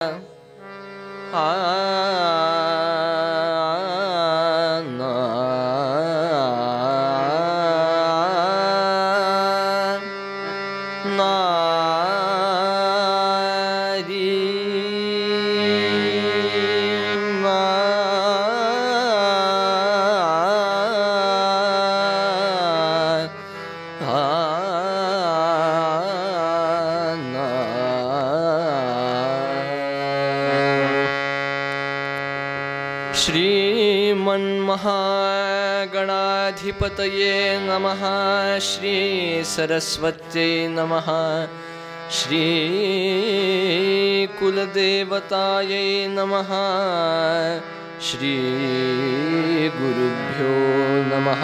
啊。श्रीमन्महागणाधिपतये नमः श्रीसरस्वत्यै नमः श्रीकुलदेवतायै नमः श्रीगुरुभ्यो नमः।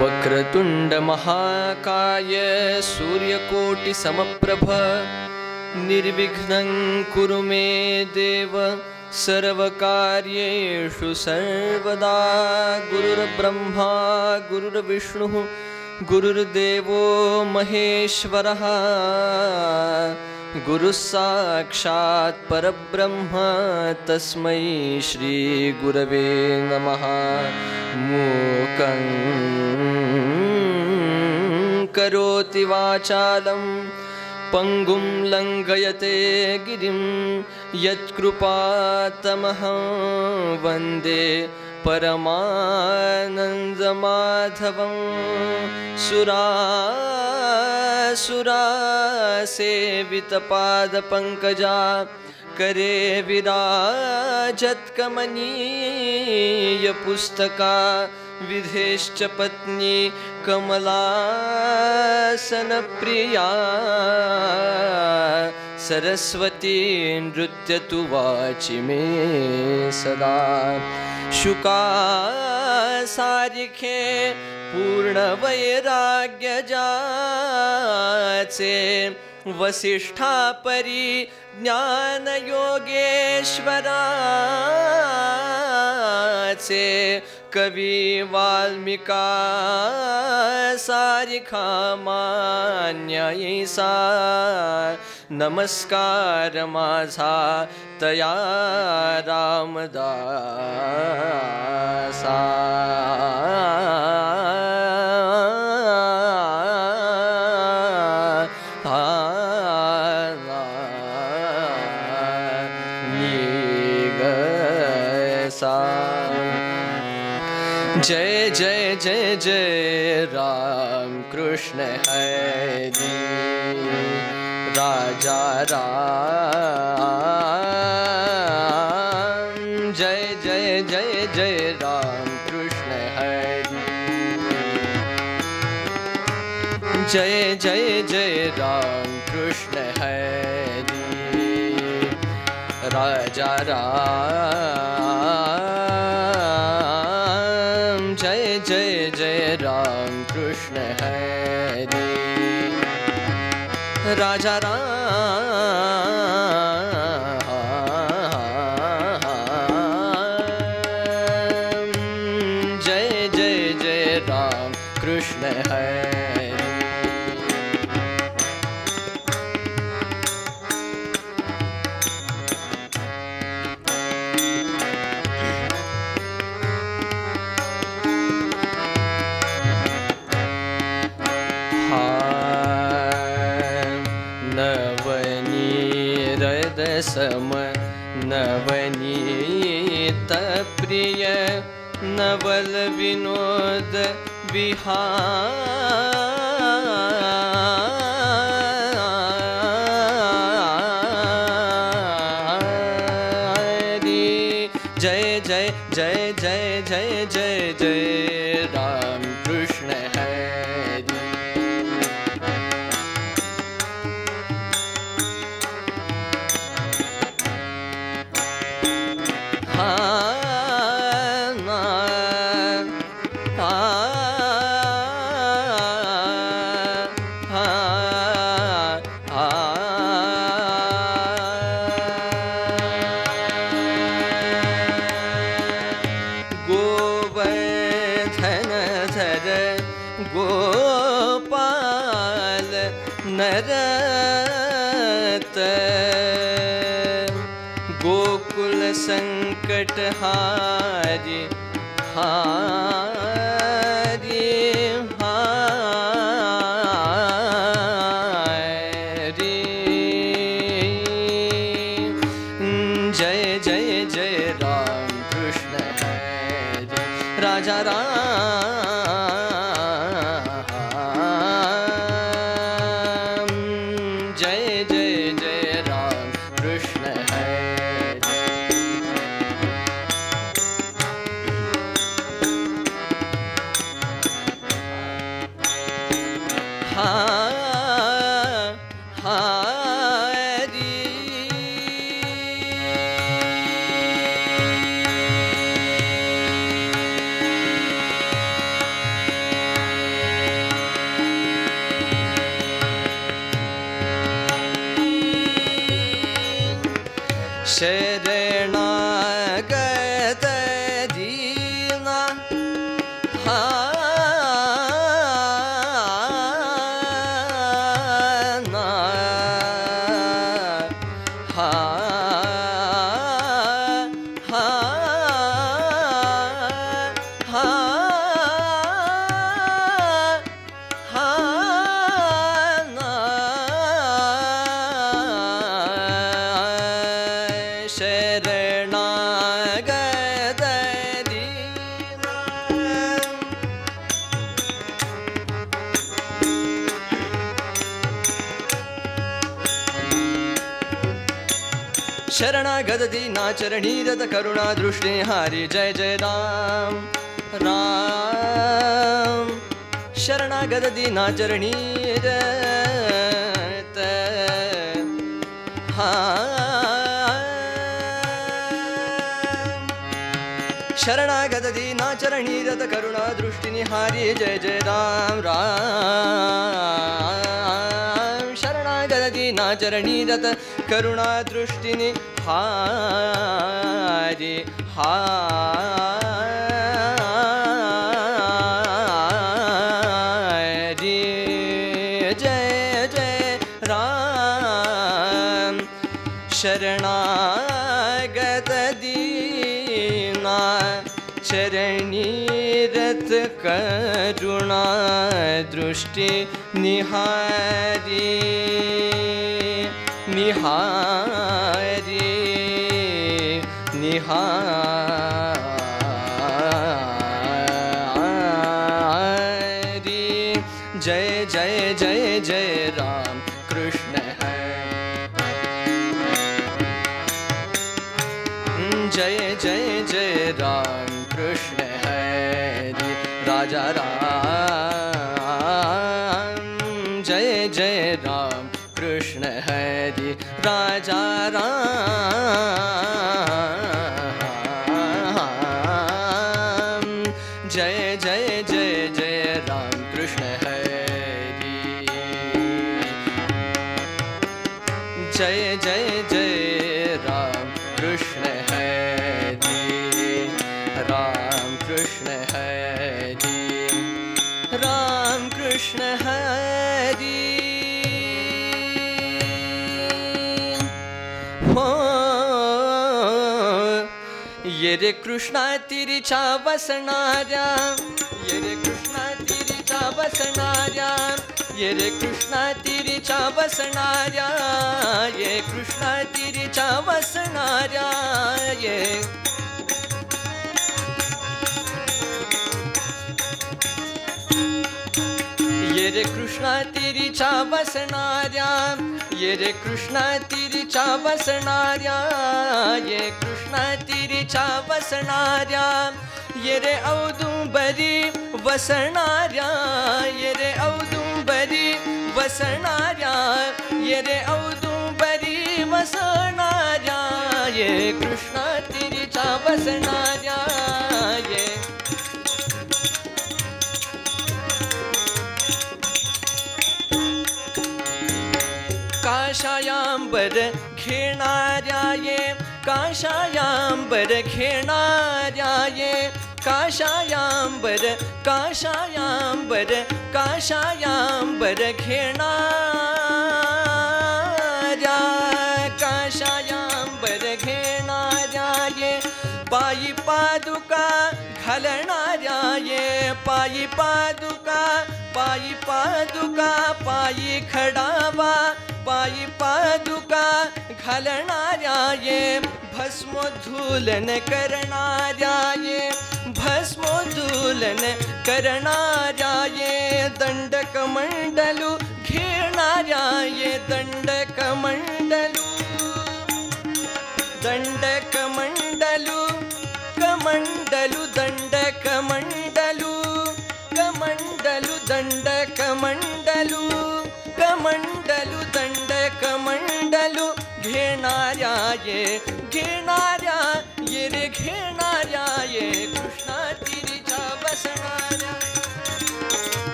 वक्रतुण्डमहाकाय सूर्यकोटिसमप्रभ निर्विघ्नं कुरु मे देव सर्वकार्येषु सर्वदा गुरुर्ब्रह्मा गुरुर्विष्णुः गुरुर्देवो महेश्वरः गुरुः साक्षात् परब्रह्म तस्मै श्रीगुरवे नमः। मूकं करोति वाचालं पङ्गुं लङ्घयते गिरिं यत्कृपातमहं वन्दे परमानन्दमाधवं। सुरासुरासेवितपादपङ्कजा करे विराजत्कमनीयपुस्तका विधेश्च पत्नी कमलासनप्रिया। सरस्वती नृत्य तु वाचि मे सदा। शुका सारिखे पूर्णवैराग्यजाचे वसिष्ठापरी ज्ञानयोगेश्वराचे कवी वाल्मिका सारिखा मान्यैसा नमस्कार माझा तया रामदासा। जय जय जय जय राम कृष्ण हरि। राजा राम। जय जय जय जय राम कृष्ण हरि। जय जय जय राम कृष्ण हरि। राजा राम राजा हाँ दीनाचरणी रथ करुणा दृष्टी हारी जय जय राम। राम शरणागत हा। शरणागत दीनाचरणी रथ करुणा दृष्टीनि हारी जय जय राम। राम शरणागत दीनाचरणी रथ करुणा दृष्टीनि हारी हारी जय जय राम। शरणागत दीना चरणी रथ करुणा दृष्टि निहारी कृष्ण हरि राजा राम कृष्णातिरिचा वसणाऱ्या यरे कृष्णातिरिचा वसणाऱ्या कृष्णा कृष्णातिरिचा वसणाऱ्या ये कृष्णातिरिचा वसणाऱ्या ये ये रे कृष्णातिरिचा वसणाऱ्या ये रे कृष्णातिरि तिरीच्या बसणाऱ्या ये कृष्णा तिरीच्या बसणाऱ्या ये रे औदुंबरी वसणाऱ्या ये रे औदुंबरी वसणाऱ्या ये रे औदुंबरी वसणाऱ्या ये कृष्णा तिरीच्या बसणाऱ्या ये काशायांबर ये काशायांबर घेणाऱ्या ये काशायांबर काशायांबर काशायांबर घेणाऱ्या काशायांबर घेणाऱ्या पादुका घालणाऱ्या ये पायी पादुका पायी पादुका, पायी खडावा पायी पादुका घालणाऱ्या ये भस्मोद्धूलन करणाऱ्या ये भस्मोद्धूलन करणाऱ्या ये दंडकमंडलू घेणाऱ्या ये दंडकमंडलू दंडकमंडलू कमंडलू दंडकमंडलू कमंडलू दण्डकमण्डलु कमंडलू दंडकमंडलू घेणाऱ्या ये घेणाऱ्या ये रे घेणाऱ्या ये कृष्णा तिरीच्या बसणाऱ्या.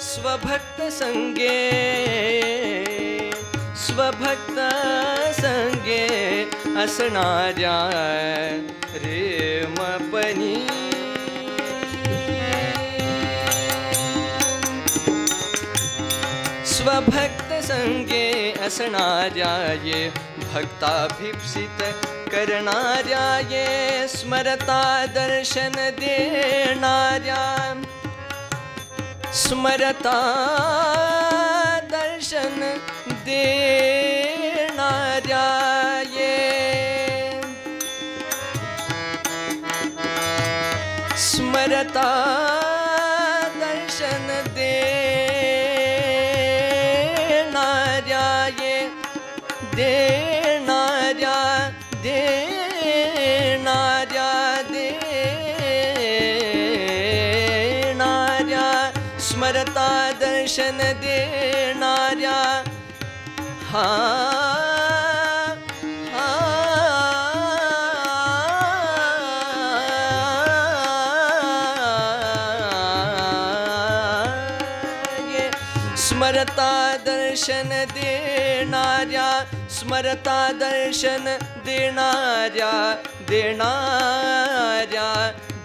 स्वभक्त संगे स्वभक्त संगे असणाऱ्या रेमपणी ङ्गे असनारा्या भक्ताभिप्सित भिप्सित स्मरता दर्शन देणार्या स्मरता दर्शन देनारा स्मरता दर्शन देणाऱ्या. हा हा. ये स्मरता दर्शन देणाऱ्या स्मरता दर्शन देणाऱ्या देणाऱ्या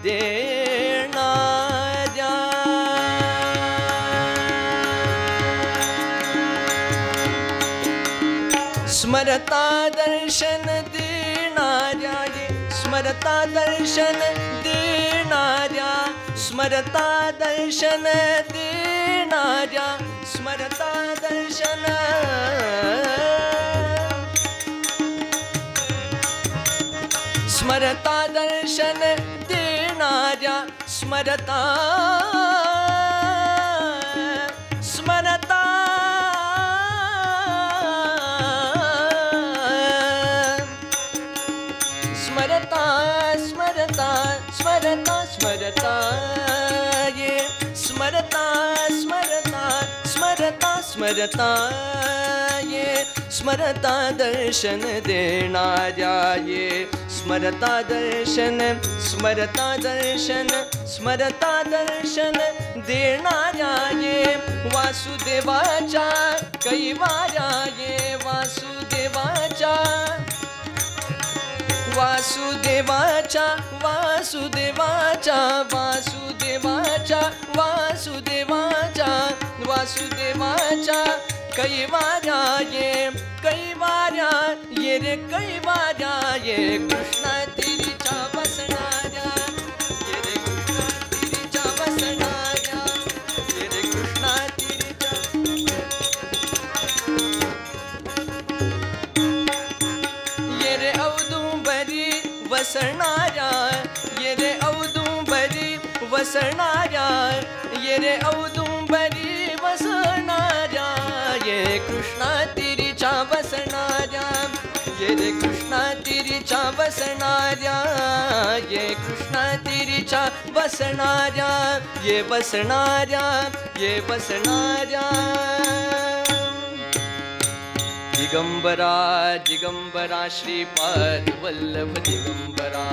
देणाऱ्या. स्मरता दर्शन देणाऱ्या ये स्मरता दर्शन देणाऱ्या स्मरता दर्शन देणाऱ्या स्मरता दर्शन स्मरता दर्शन स्मरता स्मरता स्मरता स्मरता दर्शन ये स्मरता दर्शन स्मरता दर्शन स्मरता दर्शन देणाऱ्या ये वासुदेवाच्या कैवाऱ्या ये वासुदेवाच्या वासुदेवाच्या वासुदेवाच्या वासुदेवाच्या वासुदेवाच्या वासुदेवाच्या कैवाऱ्या ये कैवाऱ्या ये रे कैवाऱ्या ये कृष्णा तिरीच्या बसणाऱ्या ये रे कृष्णा तिरीच्या बसणाऱ्या ये रे कृष्णा तिरीच्या ये रे औदुंबरी वसणाऱ्या ये रे औदुंबरी वसणाऱ्या ये रे औदुंबरी बसणाऱ्या ये कृष्णा तिरीच्या बसणाऱ्या ये बसणाऱ्या ये बसणाऱ्या. दिगंबरा दिगंबरा श्रीपाद वल्लभ दिगंबरा.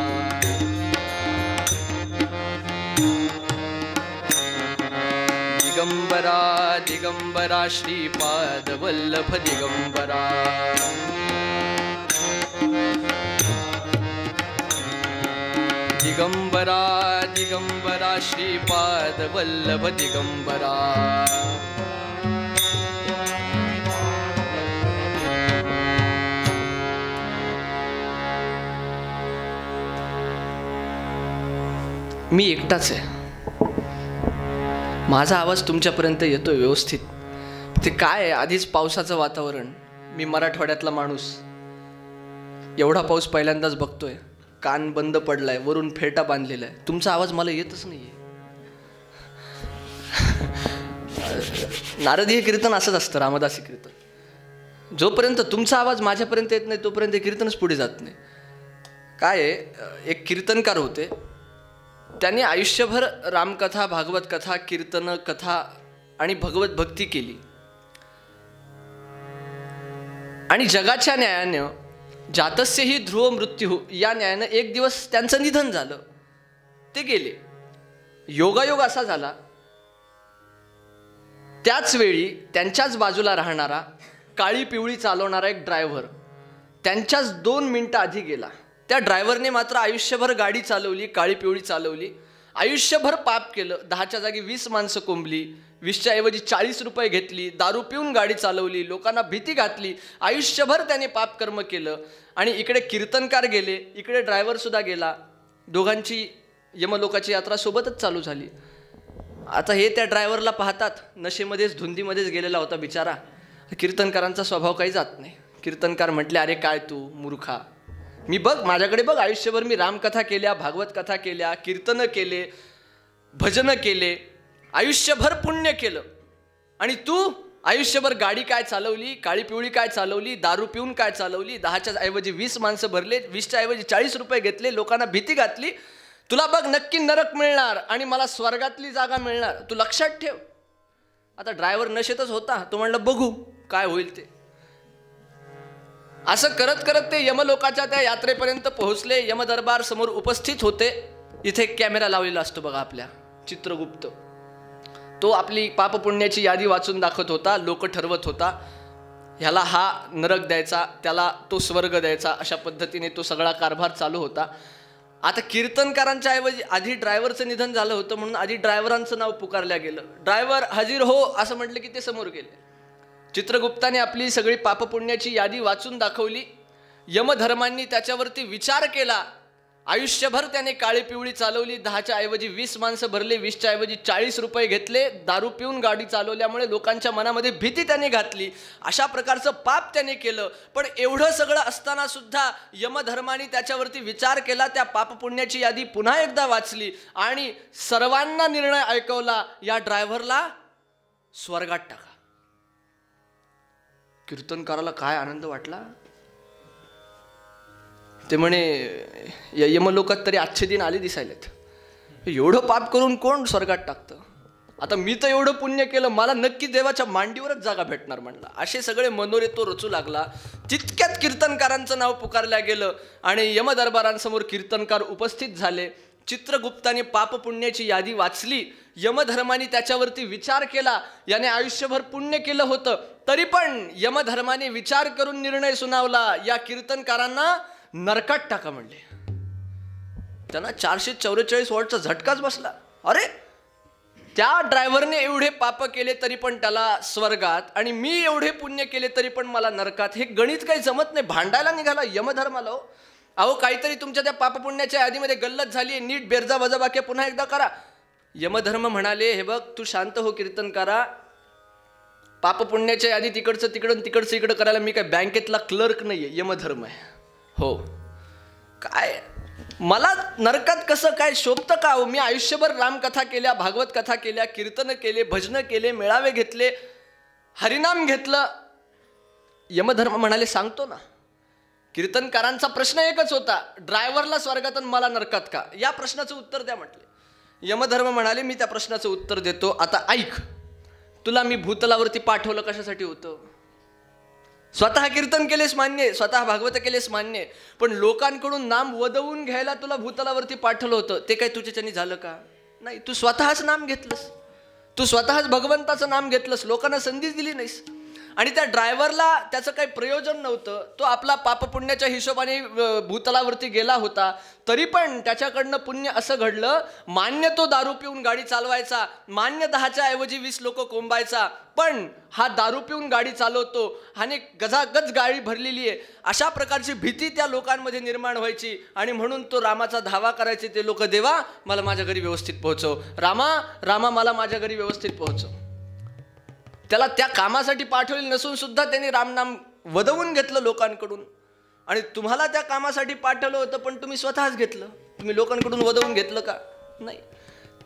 दिगंबरा दिगंबरा श्रीपाद वल्लभ दिगंबरा. दिगंबरा दिगंबरा श्रीपाद वल्लभ दिगंबरा. मी एकटाच आहे. माझा आवाज तुमच्यापर्यंत येतो व्यवस्थित. ते काय आहे? आधीच पावसाचं वातावरण. मी मराठवाड्यातला माणूस. एवढा पाऊस पहिल्यांदाच बघतोय. कान बंद पडलाय वरून फेटा बांधलेला आहे तुमचा आवाज मला येतच नाहीये. नारदीय कीर्तन असंच असतं रामदासी कीर्तन. जोपर्यंत तुमचा आवाज माझ्यापर्यंत येत नाही तोपर्यंत कीर्तनच पुढे जात नाही. काय आहे एक कीर्तनकार होते. त्यांनी आयुष्यभर रामकथा भागवत कथा कीर्तन कथा आणि भगवत भक्ती केली. आणि जगाच्या न्यायानं जातस्यही ध्रुव मृत्यू. या न्यायानं एक दिवस त्यांचं निधन झालं. ते गेले. योगायोग असा झाला. त्याच वेळी त्यांच्याच बाजूला राहणारा काळी पिवळी चालवणारा एक ड्रायव्हर त्यांच्याच दोन मिनटं आधी गेला. त्या ड्रायव्हरने मात्र आयुष्यभर गाडी चालवली काळी पिवळी चालवली. आयुष्यभर पाप केलं. दहाच्या जागी वीस माणसं कोंबली. वीसच्या ऐवजी चाळीस रुपये घेतली. दारू पिऊन गाडी चालवली. लोकांना भीती घातली. आयुष्यभर त्याने पाप कर्म केलं. आणि इकडे कीर्तनकार गेले. इकडे ड्रायव्हरसुद्धा गेला. दोघांची यमलोकाची यात्रा सोबतच चालू झाली. आता हे त्या ड्रायव्हरला पाहतात. नशेमध्येच धुंदीमध्येच गेलेला होता बिचारा. कीर्तनकारांचा स्वभाव काही जात नाही. कीर्तनकार म्हटले अरे काय तू मूर्खा? मी बघ माझ्याकडे बघ आयुष्यभर मी रामकथा केल्या भागवत कथा केल्या कीर्तनं केले भजनं केले आयुष्यभर पुण्य केलं. आणि तू आयुष्यभर गाडी काय चालवली काळी पिवळी काय चालवली दारू पिऊन काय चालवली दहाच्या ऐवजी वीस माणसं भरले वीसच्या ऐवजी चाळीस रुपये घेतले लोकांना भीती घातली. तुला बघ नक्की नरक मिळणार आणि मला स्वर्गातली जागा मिळणार. तू लक्षात ठेव. आता ड्रायव्हर नशेतच होता. तो म्हणलं बघू काय होईल ते. असं करत करत ते यमलोकाच्या त्या यात्रेपर्यंत पोहोचले. यमदरबार समोर उपस्थित होते. इथे कॅमेरा लावलेला असतो बघा आपल्या. चित्रगुप्त. तो आपली पापपुण्याची यादी वाचून दाखवत होता. लोक ठरवत होता. ह्याला हा नरक द्यायचा त्याला तो स्वर्ग द्यायचा अशा पद्धतीने तो सगळा कारभार चालू होता. आता कीर्तनकारांच्या ऐवजी आधी ड्रायव्हरचं निधन झालं होतं म्हणून आधी ड्रायव्हरांचं नाव पुकारल्या गेलं. ड्रायव्हर हजीर हो असं म्हटलं की ते समोर गेले. चित्रगुप्ताने आपली सगळी पापपुण्याची यादी वाचून दाखवली. यमधर्मांनी त्याच्यावरती विचार केला. आयुष्यभर त्याने काळी पिवळी चालवली दहाच्या ऐवजी वीस माणसं भरले वीसच्या ऐवजी चाळीस रुपये घेतले दारू पिऊन गाडी चालवल्यामुळे लोकांच्या मनामध्ये भीती त्याने घातली. अशा प्रकारचं पाप त्याने केलं. पण एवढं सगळं असताना सुद्धा यमधर्माने त्याच्यावरती विचार केला त्या पापपुण्याची यादी पुन्हा एकदा वाचली आणि सर्वांना निर्णय ऐकवला या ड्रायव्हरला स्वर्गात टाका कीर्तनकाराला काय आनंद वाटला? ते म्हणे य- यमलोकात तरी आजचे दिन आले दिसायलेत. एवढं पाप करून कोण स्वर्गात टाकतं? आता मी तर एवढं पुण्य केलं मला नक्की देवाच्या मांडीवरच जागा भेटणार म्हणला. असे सगळे मनोरे तो रचू लागला. तितक्यात कीर्तनकारांचं नाव पुकारल्या गेलं आणि यमदरबारांसमोर कीर्तनकार उपस्थित झाले चित्रगुप्ताने पापपुण्याची यादी वाचली. यमधर्माने त्याच्यावरती विचार केला. याने आयुष्यभर पुण्य केलं होतं. तरी पण यमधर्माने विचार करून निर्णय सुनावला. या कीर्तनकारांना नरकात टाका म्हणले. त्यांना चारशे चौवेचाळीस वॉटचा झटकाच बसला. अरे त्या ड्रायव्हरने एवढे पाप केले तरी पण त्याला स्वर्गात आणि मी एवढे पुण्य केले तरी पण मला नरकात. हे गणित काही जमत नाही. भांडायला निघाला यमधर्माला हो. अहो काहीतरी तुमच्या त्या पापपुण्याच्या यादीमध्ये गल्लत झाली आहे. नीट बेरजा वजाबाक्या पुन्हा एकदा करा. यमधर्म म्हणाले हे बघ तू शांत हो कीर्तन करा. पापपुण्याच्या यादी तिकडचं तिकडं तिकडचं इकडं करायला मी काय बँकेतला क्लर्क नाही आहे यमधर्म आहे. हो. काय? मला नरकात कसं काय शोभतं का? हो मी आयुष्यभर रामकथा केल्या भागवत कथा केल्या कीर्तन केले भजनं केले मेळावे घेतले हरिनाम घेतलं. यमधर्म म्हणाले सांगतो ना. कीर्तनकारांचा प्रश्न एकच होता ड्रायव्हरला स्वर्गात आणि मला नरकात का? या प्रश्नाचं उत्तर द्या म्हटले. यमधर्म म्हणाले मी त्या प्रश्नाचं उत्तर देतो. आता ऐक तुला मी भूतलावरती पाठवलं कशासाठी होतं? स्वतः कीर्तन केलेस मान्य स्वतः भागवत केलेस मान्य पण लोकांकडून नाम वदवून घ्यायला तुला भूतलावरती पाठवलं होतं ते काय तुझ्याच्यानी झालं का? नाही तू स्वतःच नाम घेतलंस. तू स्वतःच भगवंताचं नाम घेतलंस. लोकांना संधीच दिली नाहीस. आणि त्या ड्रायव्हरला त्याचं काही प्रयोजन नव्हतं. तो आपला पापपुण्याच्या हिशोबाने भूतलावरती गेला होता. तरी पण त्याच्याकडनं पुण्य असं घडलं मान्य तो दारू पिऊन गाडी चालवायचा मान्य दहाच्या ऐवजी वीस लोक कोंबायचा पण हा दारू पिऊन गाडी चालवतो आणि गजागज गाडी भरलेली आहे. अशा प्रकारची भीती त्या लोकांमध्ये निर्माण व्हायची आणि म्हणून तो रामाचा धावा करायचे ते लोक देवा मला माझ्या घरी व्यवस्थित पोहोचव. रामा रामा मला माझ्या घरी व्यवस्थित पोहोचव. त्याला त्या कामासाठी पाठवले नसून सुद्धा त्यांनी रामनाम वदवून घेतलं लोकांकडून. आणि तुम्हाला त्या कामासाठी पाठवलं होतं पण तुम्ही स्वतःच घेतलं. तुम्ही लोकांकडून वदवून घेतलं का? नाही.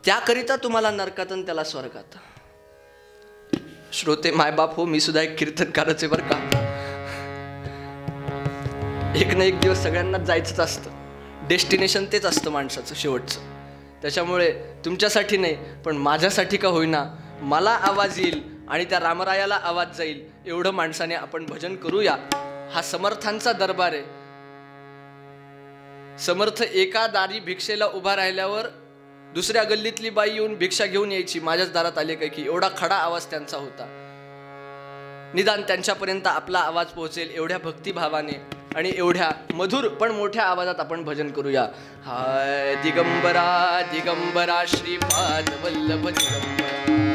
त्याकरिता तुम्हाला नरकात आणि त्याला स्वर्गात श्रोते मायबाप हो मी सुद्धा एक कीर्तनकारच आहे बरं का. एक ना एक दिवस सगळ्यांनाच जायचंच असतं. डेस्टिनेशन तेच असतं माणसाचं शेवटचं. त्याच्यामुळे तुमच्यासाठी नाही पण माझ्यासाठी का होईना मला आवाज येईल. आणि त्या रामरायाला आवाज जाईल. एवढं माणसाने आपण भजन करूया. हा समर्थांचा दरबार आहे. समर्थ एका दारी भिक्षेला उभा राहिल्यावर दुसऱ्या गल्लीतली बाई येऊन भिक्षा घेऊन यायची. माझ्याच दारात आले काय की एवढा खडा आवाज त्यांचा होता. निदान त्यांच्यापर्यंत आपला आवाज पोहोचेल एवढ्या भक्तिभावाने. आणि एवढ्या मधुर पण मोठ्या आवाजात आपण भजन करूया. हाय दिगंबरा दिगंबरा श्रीपाद वल्लभ दिगंबरा.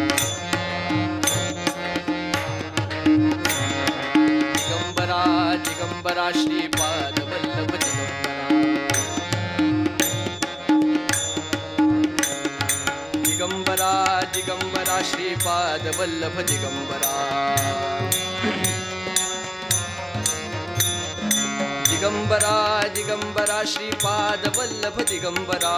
दिगम्बरा श्रीपादवल्लभदिगम्बरा दिगम्बरा। दिगम्बरा श्रीपादवल्लभ दिगम्बरा।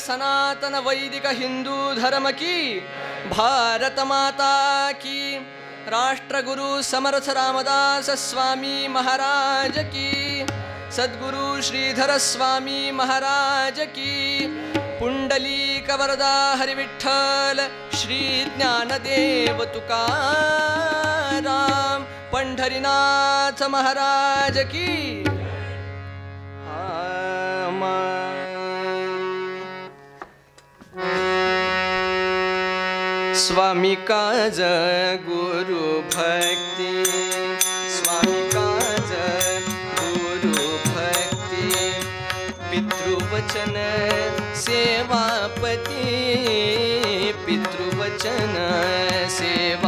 सनातन वैदिक हिंदू धर्म की भारत माता की राष्ट्रगुरु समर्थ रामदास स्वामी महाराज की सद्गुरु श्रीधर स्वामी महाराज की पुंडली हरिविठ्ठल श्री ज्ञानदेव तुकाराम पंढरीनाथ महाराज की स्वामी काज गुरु भक्ती स्वामी काज गुरु भक्ती पितृवचन सेवापती पितृवचन सेवा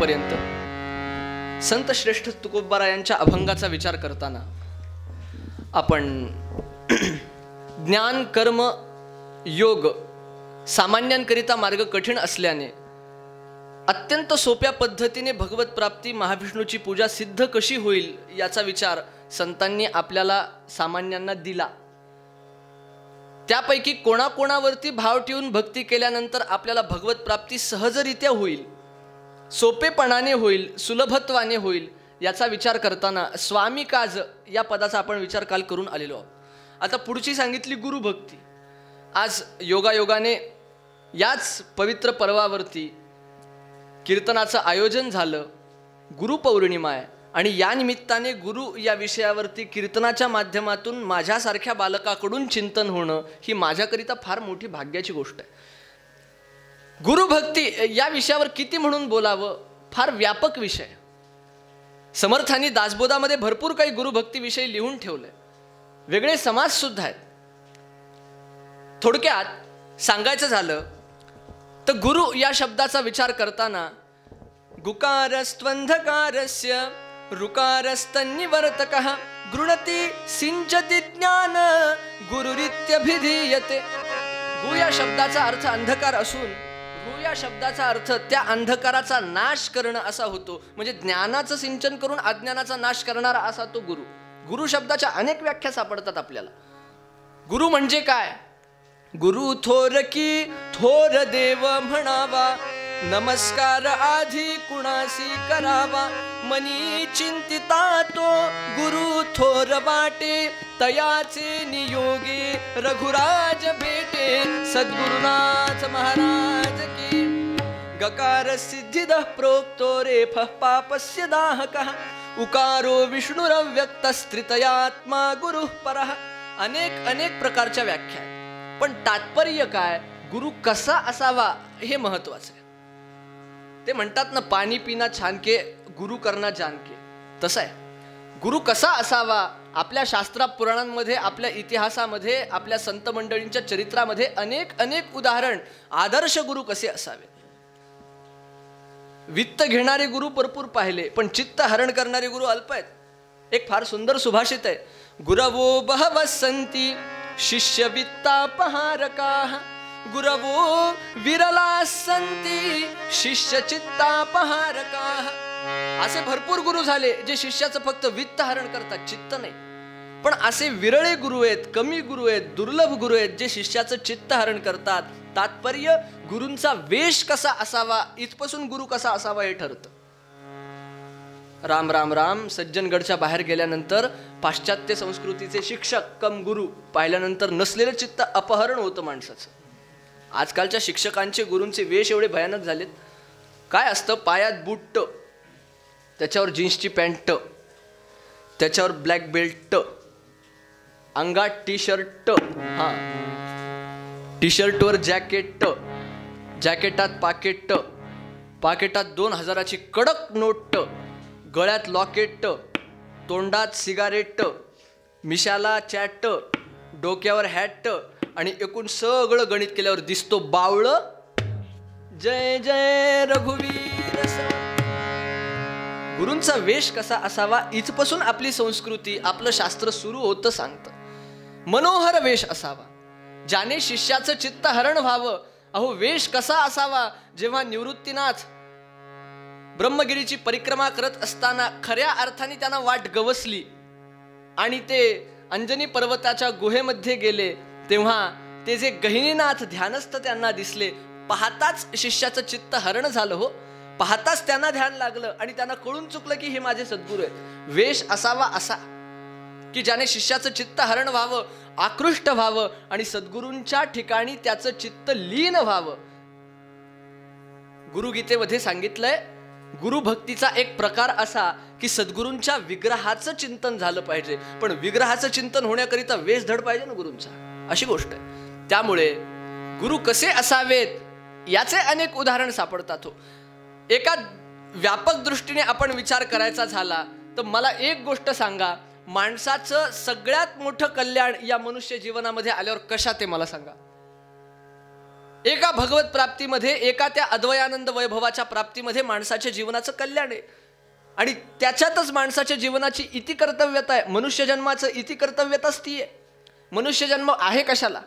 आतापर्यंत संत श्रेष्ठ तुकोबारा यांच्या अभंगाचा विचार करताना आपण ज्ञान कर्म योग सामान्यांकरिता मार्ग कठीण असल्याने अत्यंत सोप्या पद्धतीने भगवत प्राप्ती महाविष्णूची पूजा सिद्ध कशी होईल याचा विचार संतांनी आपल्याला सामान्यांना दिला. त्यापैकी कोणाकोणावरती भाव ठेवून भक्ती केल्यानंतर आपल्याला भगवत प्राप्ती सहजरित्या होईल सोपेपणाने होईल सुलभत्वाने होईल याचा विचार करताना स्वामी काज या पदाचा आपण विचार काल करून आलेलो आहोत. आता पुढची सांगितली गुरुभक्ती. आज योगायोगाने याच पवित्र पर्वावरती कीर्तनाचं आयोजन झालं गुरुपौर्णिमा आहे आणि या निमित्ताने गुरु या विषयावरती कीर्तनाच्या माध्यमातून माझ्यासारख्या बालकाकडून चिंतन होणं ही माझ्याकरिता फार मोठी भाग्याची गोष्ट आहे. गुरुभक्ती या विषयावर किती म्हणून बोलावं? फार व्यापक विषय. समर्थांनी दासबोधामध्ये भरपूर काही गुरुभक्तीविषयी लिहून ठेवलंय. वेगळे समाज सुद्धा आहेत. थोडक्यात सांगायचं झालं तर गुरु या शब्दाचा विचार करताना गुकारस्त्वंधकारस्य ऋकारस्तन्निवर्तक गृणती सिंचती ज्ञान गुरुरित्यभिधीयते. गु या शब्दाचा अर्थ अंधकार असून गु या शब्दाचा अर्थ त्या अंधकाराचा नाश करणं असा होतो. म्हणजे ज्ञानाचं सिंचन करून अज्ञानाचा नाश करणारा असा तो गुरु. गुरु शब्दाच्या अनेक व्याख्या सापडतात आपल्याला. गुरु म्हणजे काय? गुरु थोर की थोर देव म्हणावा. नमस्कार आधी कुणासी करावा. मनी चिंतिता तो गुरु थोर वाटे. तयाचे नियोगी रघुराज भेटे सद्गुरुनाथ महाराज की। गकार सिद्धिद प्रोक्तो रेफ पापस्य दाहकः। उकारो विष्णुरव्यक्तस्त्रितयात्मा गुरु परः। अनेक अनेक प्रकारच्या व्याख्या आहेत. पण तात्पर्य काय? गुरु कसा असावा हे महत्वाचं आहे. ते म्हणतात ना पाणी पिना छानके गुरु करना जानके. तसं आहे. गुरु कसा असावा? आपल्या शास्त्रा पुराणांमध्ये आपल्या इतिहासामध्ये आपल्या संत मंडळींच्या चरित्रामध्ये अनेक अनेक उदाहरण. आदर्श गुरु कसे असावे? वित्त घेणारे गुरु भरपूर पाहिले पण चित्त हरण करणारे गुरु अल्प आहेत. एक फार सुंदर सुभाषित आहे. गुरवो बहव संती शिष्य वित्तापहारका गुरवो विरला संती शिष्य चित्तापहारका असे भरपूर गुरु झाले जे शिष्याचं फक्त वित्त हरण करतात चित्त नाही. पण असे विरळे गुरु आहेत कमी गुरु आहेत दुर्लभ गुरु आहेत जे शिष्याचं चित्त हरण करतात. तात्पर्य गुरूंचा वेश कसा असावा इथपासून गुरु कसा असावा हे ठरतं. राम राम राम सज्जनगडच्या बाहेर गेल्यानंतर पाश्चात्य संस्कृतीचे शिक्षक कम गुरु पाहिल्यानंतर नसलेलं चित्त अपहरण होतं माणसाचं. आजकालच्या शिक्षकांचे गुरूंचे वेश एवढे भयानक झालेत. काय असतं? पायात बुट्ट त्याच्यावर जीन्सची पॅन्ट त्याच्यावर ब्लॅक बेल्ट अंगात टी शर्ट हां. टी शर्टवर जॅकेट जॅकेटात पाकेट पाकेटात दोन हजाराची कडक नोट गळ्यात लॉकेट तोंडात सिगारेट मिशाला चॅट डोक्यावर हॅट आणि एकूण सगळं गणित केल्यावर दिसतो बावळ. जय जय रघुवीर गुरूंचा वेश कसा असावा इथपासून आपली संस्कृती आपलं शास्त्र सुरू होतं सांगतं. मनोहर वेश असावा. ज्याने शिष्याचं चित्त हरण व्हावं अहो वेश कसा असावा जेव्हा निवृत्तीनाथ ब्रह्मगिरीची परिक्रमा करत असताना खऱ्या अर्थाने त्यांना वाट गवसली आणि ते अंजनी पर्वताच्या गुहेमध्ये गेले तेव्हा ते जे गहिनीनाथ ध्यानस्थ त्यांना दिसले पाहताच शिष्याचं चित्त हरण झालं हो. पाहताच त्यांना ध्यान लागलं आणि त्यांना कळून चुकलं की हे माझे सद्गुरू आहेत. वेश असावा असा. की ज्याने शिष्याचं चित्त हरण व्हावं आकृष्ट व्हावं आणि सद्गुरूंच्या ठिकाणी त्याचं चित्त लीन व्हावं. गुरुगीतेमध्ये सांगितलंय गुरुभक्तीचा एक प्रकार असा की सद्गुरूंच्या विग्रहाचं चिंतन झालं पाहिजे. पण विग्रहाचं चिंतन होण्याकरिता वेश धड पाहिजे ना गुरूंचा? अशी गोष्ट आहे. त्यामुळे गुरु कसे असावेत याचे अनेक उदाहरण सापडतात हो. एका व्यापक दृष्टीने आपण विचार करायचा झाला तर मला एक गोष्ट सांगा. माणसाचं सगळ्यात मोठं कल्याण या मनुष्य जीवनामध्ये आल्यावर कशा ते मला सांगा? एका भगवत प्राप्तीमध्ये एका त्या अद्वयानंद वैभवाच्या प्राप्तीमध्ये माणसाच्या जीवनाचं कल्याण आहे. आणि त्याच्यातच माणसाच्या जीवनाची इति कर्तव्यता आहे. मनुष्य जन्माचं इति कर्तव्यताच ती आहे. मनुष्य जन्म आहे कशाला?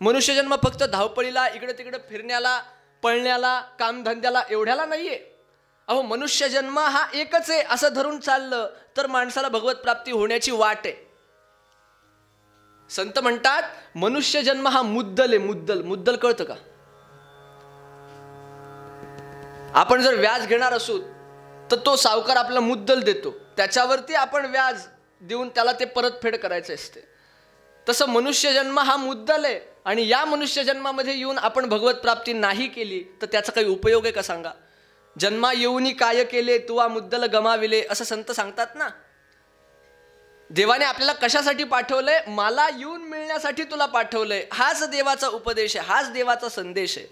मनुष्य जन्म फक्त धावपळीला इकडे तिकडे फिरण्याला पळण्याला कामधंद्याला एवढ्याला नाहीये. अहो मनुष्य जन्म हा एकच आहे असं धरून चाललं तर माणसाला भगवत प्राप्ती होण्याची वाट आहे. संत म्हणतात मनुष्य जन्म हा मुद्दल आहे मुद्दल. मुद्दल कळतं का? आपण जर व्याज घेणार असू तर तो सावकार आपला मुद्दल देतो. त्याच्यावरती आपण व्याज देऊन त्याला ते परतफेड करायचे असते. तसं मनुष्य जन्म हा मुद्दल आहे आणि या मनुष्य जन्मामध्ये येऊन आपण भगवत प्राप्ती नाही केली तर त्याचा काही उपयोग आहे का सांगा? जन्मा येऊनी काय केले तुवा मुद्दल गमाविले असं संत सांगतात ना? देवाने आपल्याला कशासाठी पाठवलंय? मला येऊन मिळण्यासाठी तुला पाठवलंय. हाच देवाचा उपदेश आहे हाच देवाचा संदेश आहे.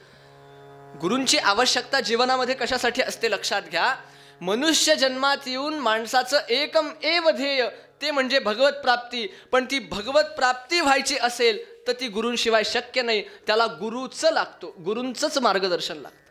गुरूंची आवश्यकता जीवनामध्ये कशासाठी असते लक्षात घ्या. मनुष्य जन्मात येऊन माणसाचं एकम एव ध्येय ते म्हणजे भगवत प्राप्ती. पण ती भगवत प्राप्ती व्हायची असेल तर ती गुरूंशिवाय शक्य नाही. त्याला गुरुचं लागतो. गुरूंचंच मार्गदर्शन लागतं.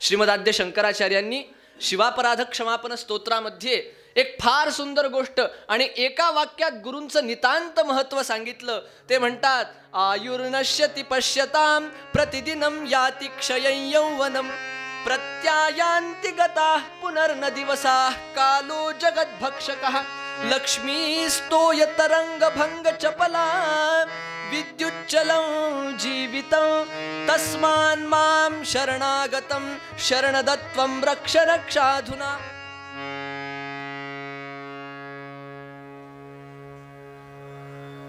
श्रीमदाद्य शंकराचार्यांनी शिवापराध क्षमापन स्तोत्रामध्ये एक फार सुंदर गोष्ट आणि एका वाक्यात गुरूंचं नितांत महत्त्व सांगितलं. ते म्हणतात आयुर्नश्यति पश्यताम प्रतिदिनम याति क्षय यौवनम प्रत्यायांती गता पुनर्न दिवसा कालो जगत भक्षक लक्ष्मीस्तोय तरंग भंग चपला विद्युच्चलं जीवितं तस्मान् मां शरणागतं शरणदत्वं रक्ष रक्षाधुना।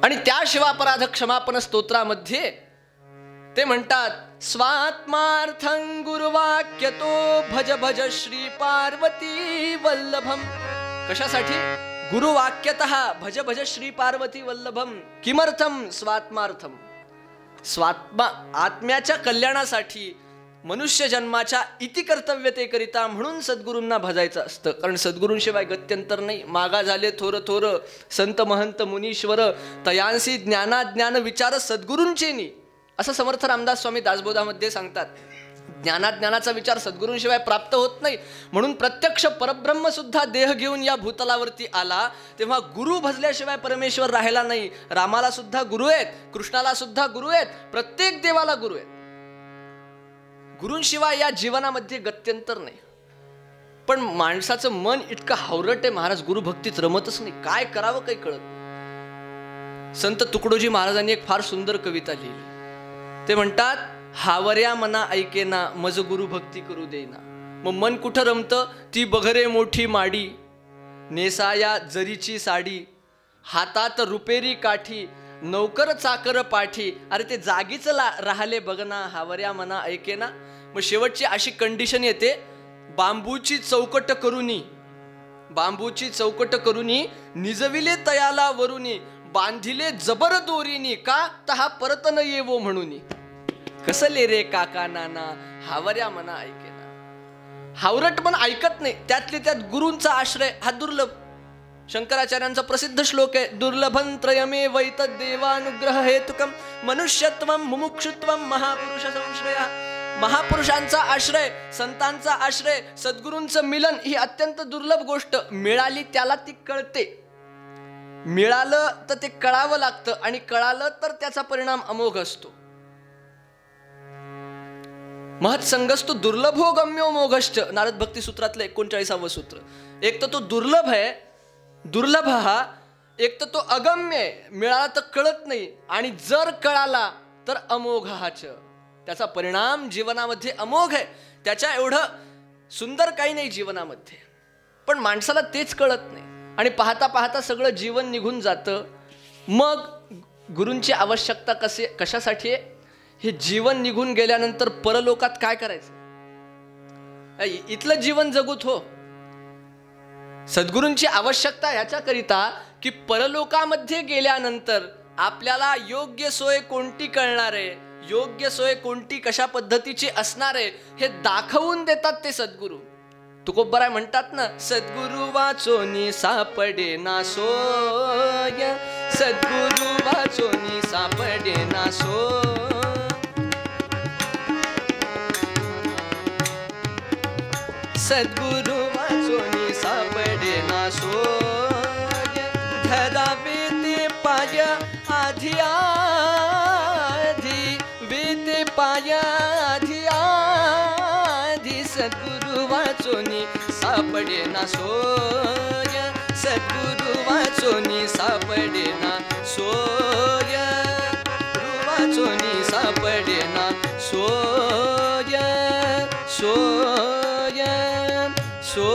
आणि त्या शिवापराध क्षमापन स्तोत्रामध्ये ते म्हणतात स्वात्मार्थं गुरुवाक्यतो भज भज श्री पार्वती वल्लभम। कशासाठी? गुरुवाक्यत भज भज श्री पार्वती वल्लभम किमर्थम स्वात्मार्थम स्वात्मा आत्म्याच्या कल्याणासाठी मनुष्य जन्माच्या इति कर्तव्यतेकरिता म्हणून सद्गुरूंना भजायचं असतं. कारण सद्गुरूंशिवाय गत्यंतर नाही. मागा झाले थोर थोर संत महंत मुनीश्वर तयांसी ज्ञानाज्ञान विचार सद्गुरूंचे नी असं समर्थ रामदास स्वामी दासबोधामध्ये सांगतात. ज्ञानाज्ञानाचा विचार सद्गुरूंशिवाय प्राप्त होत नाही. म्हणून प्रत्यक्ष परब्रह्म सुद्धा देह घेऊन या भूतलावरती आला तेव्हा गुरु भजल्याशिवाय परमेश्वर राहिला नाही. रामाला सुद्धा गुरु आहेत कृष्णाला सुद्धा गुरु आहेत प्रत्येक देवाला गुरु आहेत. गुरूंशिवाय या जीवनामध्ये गत्यंतर नाही. पण माणसाचं मन इतकं हावरट आहे महाराज गुरुभक्तीत रमतच नाही. काय करावं काही कळत संत तुकडोजी महाराजांनी एक फार सुंदर कविता लिहिली. ते म्हणतात हावऱ्या मना ऐकेना मज गुरु भक्ती करू देना मग मन कुठं रमतं? ती बघरे मोठी माडी. नेसाया जरीची साडी. हातात रुपेरी काठी. नौकर चाकर पाठी. अरे ते जागीच ला राहिले बघना हावऱ्या मना ऐकेना. मग शेवटची अशी कंडिशन येते. बांबूची चौकट करुनी. बांबूची चौकट करुनी निजविले तयाला वरुनी. बांधिले जबर दोरीनी. का? तहा परत न येवो म्हणून. कसले रे काका नाना? हावऱ्या मना ऐकेना हावरट पण ऐकत नाही. त्यातले त्यात गुरूंचा आश्रय हा दुर्लभ. शंकराचार्यांचा प्रसिद्ध श्लोक आहे दुर्लभं त्रयमे वैत देवानुग्रह हेतुकम मनुष्यत्व मुमुक्षुत्व महापुरुष संश्रय. महापुरुषांचा आश्रय संतांचा आश्रय सद्गुरूंचं मिलन ही अत्यंत दुर्लभ गोष्ट. मिळाली त्याला ती कळते. मिळालं तर ते कळावं लागतं आणि कळालं तर त्याचा परिणाम अमोघ असतो. महत्संगस्तो दुर्लभ हो गम्यो मोघश्च. नारद भक्ती सूत्रातलं एकोणचाळीसावं सूत्र. एक तर तो दुर्लभ आहे दुर्लभ हा. एक तर तो अगम्य आहे मिळाला तर कळत नाही. आणि जर कळाला तर अमोघ हाच. त्याचा परिणाम जीवनामध्ये अमोघ आहे. त्याच्या एवढं सुंदर काही नाही जीवनामध्ये. पण माणसाला तेच कळत नाही. आणि पाहता पाहता सगळं जीवन निघून जातं. मग गुरूंची आवश्यकता कसे कशासाठी आहे? हे जीवन निघून गेल्यानंतर परलोकात काय करायचं? इथलं जीवन जगूत हो. सद्गुरूंची आवश्यकता ह्याच्याकरिता की परलोकामध्ये गेल्यानंतर आपल्याला योग्य सोय कोणती कळणार आहे योग्य सोय कोणती कशा पद्धतीची असणार आहे हे दाखवून देतात ते सद्गुरू. तुकोबराय म्हणतात ना सद्गुरु वाचोनी सापडे ना सोय सद्गुरु वाचोनी सापडे ना सोय. सद्गुरु वाचोनी सापडे ना सोय. धरावे ते पाय आधी आधी. वेते पाय आधी आधी. सद्गुरु वाचोनी सापडे ना सोय. सद्गुरु वाचोनी सापडे ना सो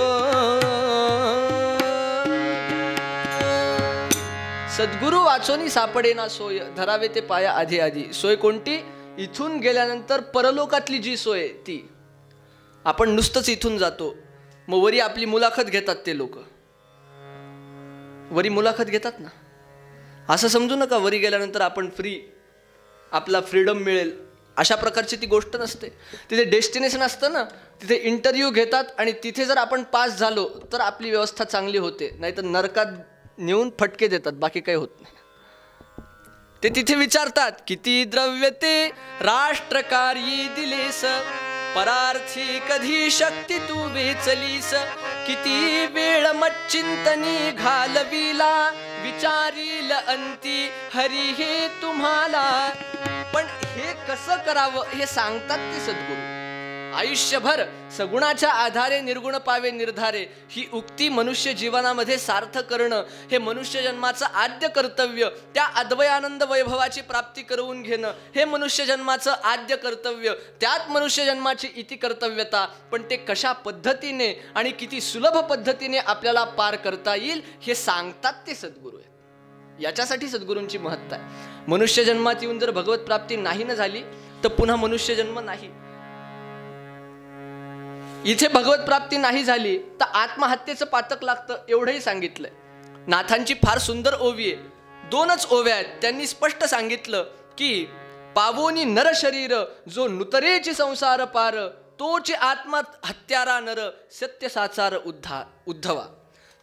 सद्गुरु वाचोनी सापडे ना सोय धरावे ते पाया आधी आधी. सोय कोणती? इथून गेल्यानंतर परलोकातली जी सोय ती. आपण नुसतंच इथून जातो. मग वरी आपली मुलाखत घेतात ते लोक. वरी मुलाखत घेतात ना? असं समजू नका वरी गेल्यानंतर आपण फ्री आपला फ्रीडम मिळेल. अशा प्रकारची ती गोष्ट नसते. तिथे डेस्टिनेशन असतं ना तिथे इंटरव्ह्यू घेतात आणि तिथे जर आपण पास झालो तर आपली व्यवस्था चांगली होते. नाहीतर नरकात नेऊन फटके देतात बाकी काही होत नाही. ते तिथे विचारतात किती द्रव्य ते राष्ट्रकार्यी दिलेस? परार्थी कधी शक्ती तू वेचलीस? किती वेळ मच्चिंतनी घालविला? विचारील अंती हरी हे तुम्हाला. पण हे कसं करावं हे सांगतात ते सद्गुरू. आयुष्यभर सगुणाच्या आधारे निर्गुण पावे निर्धारे ही उक्ती मनुष्य जीवनामध्ये सार्थ करणं हे मनुष्य जन्माचं आद्य कर्तव्य त्या अद्वयानंद वैभवाची प्राप्ती करवून घेणं हे मनुष्य जन्माचं आद्य कर्तव्य त्यात मनुष्य जन्माची इति कर्तव्यता. पण ते कशा पद्धतीने आणि किती सुलभ पद्धतीने आपल्याला पार करता येईल हे सांगतात ते सद्गुरू आहेत. याच्यासाठी सद्गुरूंची महत्ता आहे. मनुष्य जन्मात येऊन जर भगवत प्राप्ती नाही ना झाली तर पुन्हा मनुष्य जन्म नाही. इथे भगवत प्राप्ती नाही झाली तर आत्महत्येचं पातक लागतं एवढंही सांगितलंय. नाथांची फार सुंदर ओवी आहे. दोनच ओव्या आहेत. त्यांनी स्पष्ट सांगितलं की पावोनी नर शरीर जो नुतरेचे संसार पार तोचे आत्महत्यारा नर सत्य साचार उद्धा उद्धवा.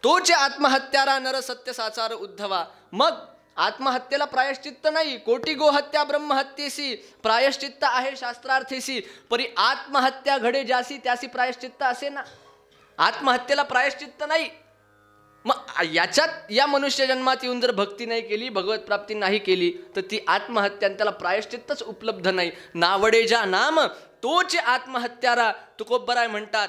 तोचे आत्महत्यारा नर सत्य साचार उद्धवा. मग आत्महत्येला प्रायश्चित्त नाही. कोटी गोहत्या ब्रह्महत्येसी प्रायश्चित्त आहे शास्त्रार्थेसी परी आत्महत्या घडे ज्यासी त्यासी प्रायश्चित्त असे ना. आत्महत्येला प्रायश्चित्त नाही. मग याच्यात या मनुष्य जन्मात येऊन जर भक्ती नाही केली भगवत प्राप्ती नाही केली तर ती आत्महत्या त्याला प्रायश्चित्तच उपलब्ध नाही. नावडे ज्या नाम तोच आत्महत्यारा तुकोबराय म्हणतात.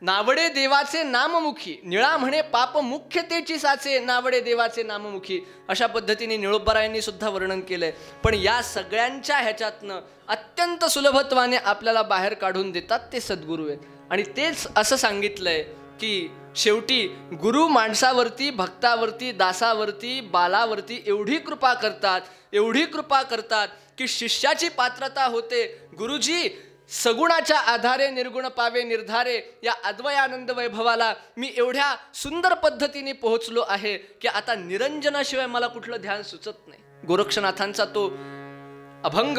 नावडे देवाचे नाममुखी. निळा म्हणे पाप मुख्यतेची साचे. नावडे देवाचे नाममुखी. अशा पद्धतीने निळोबरायांनी सुद्धा वर्णन केलंय. पण या सगळ्यांच्या ह्याच्यातनं अत्यंत सुलभत्वाने आपल्याला बाहेर काढून देतात ते सद्गुरू आहेत. आणि तेच असं सांगितलंय की शेवटी गुरु माणसावरती भक्तावरती दासावरती बालावरती एवढी कृपा करतात एवढी कृपा करतात की शिष्याची पात्रता होते. गुरुजी सगुणाच्या आधारे निर्गुण पावे निर्धारे या अद्वयानंद वैभवाला मी एवढ्या सुंदर पद्धतीने पोहोचलो आहे की आता निरंजनाशिवाय मला कुठलं ध्यान सुचत नाही. गोरक्षनाथांचा तो अभंग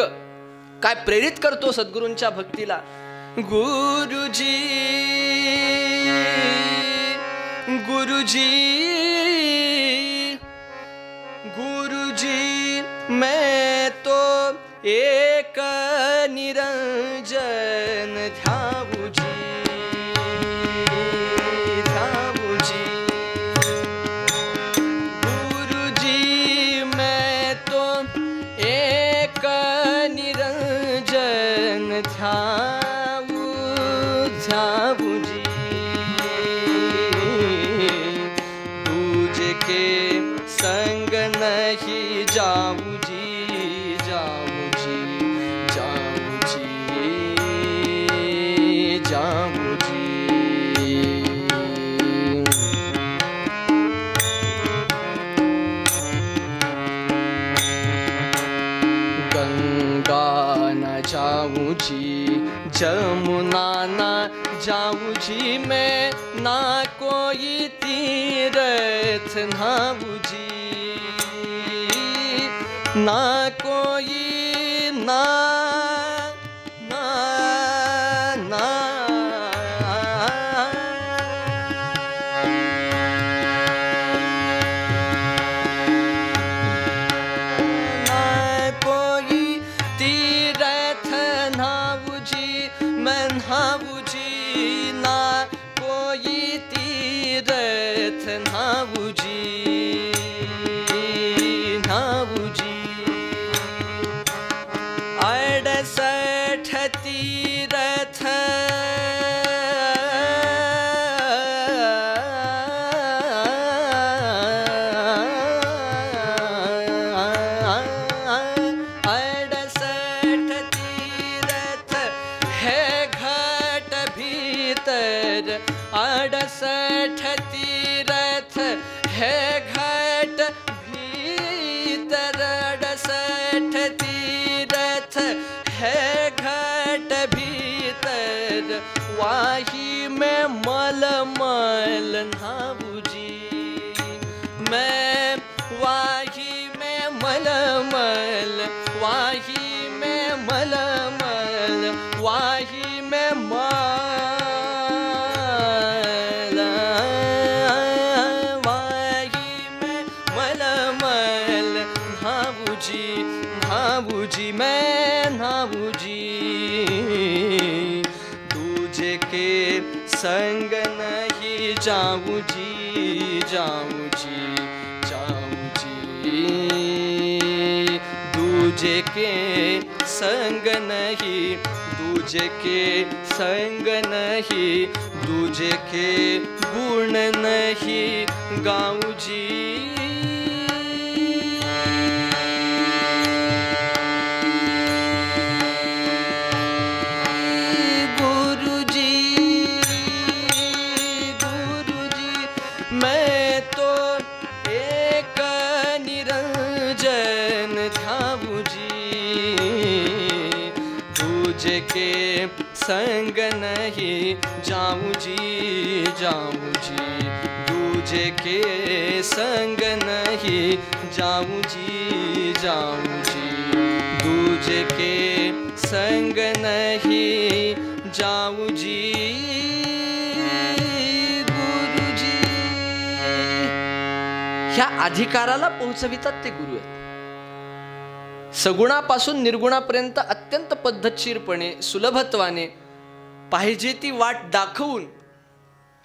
काय प्रेरित करतो सद्गुरूंच्या भक्तीला? गुरुजी गुरुजी गुरुजी मैं तो एक निरञ्जन ध्या जी जमुना ना जाऊँ जी मैं ना कोई तीरथ नाऊँ जी ना जी जाऊँ जी जाऊँ जी दूजे के संग नहीं दूजे के संग नहीं दूजे के गुण नहीं गाऊँ तुझे के संग नहीं जाऊँ जी जाऊँ जी। तुझे के संग नहीं जाऊँ जी जाऊँ जी। दूजे के संग नहीं जाऊँ जी ह्या अधिकाराला पोहोचवितात ते गुरु आहेत. सगुणापासून निर्गुणापर्यंत अत्यंत पद्धतशीरपणे सुलभत्वाने पाहिजे ती वाट दाखवून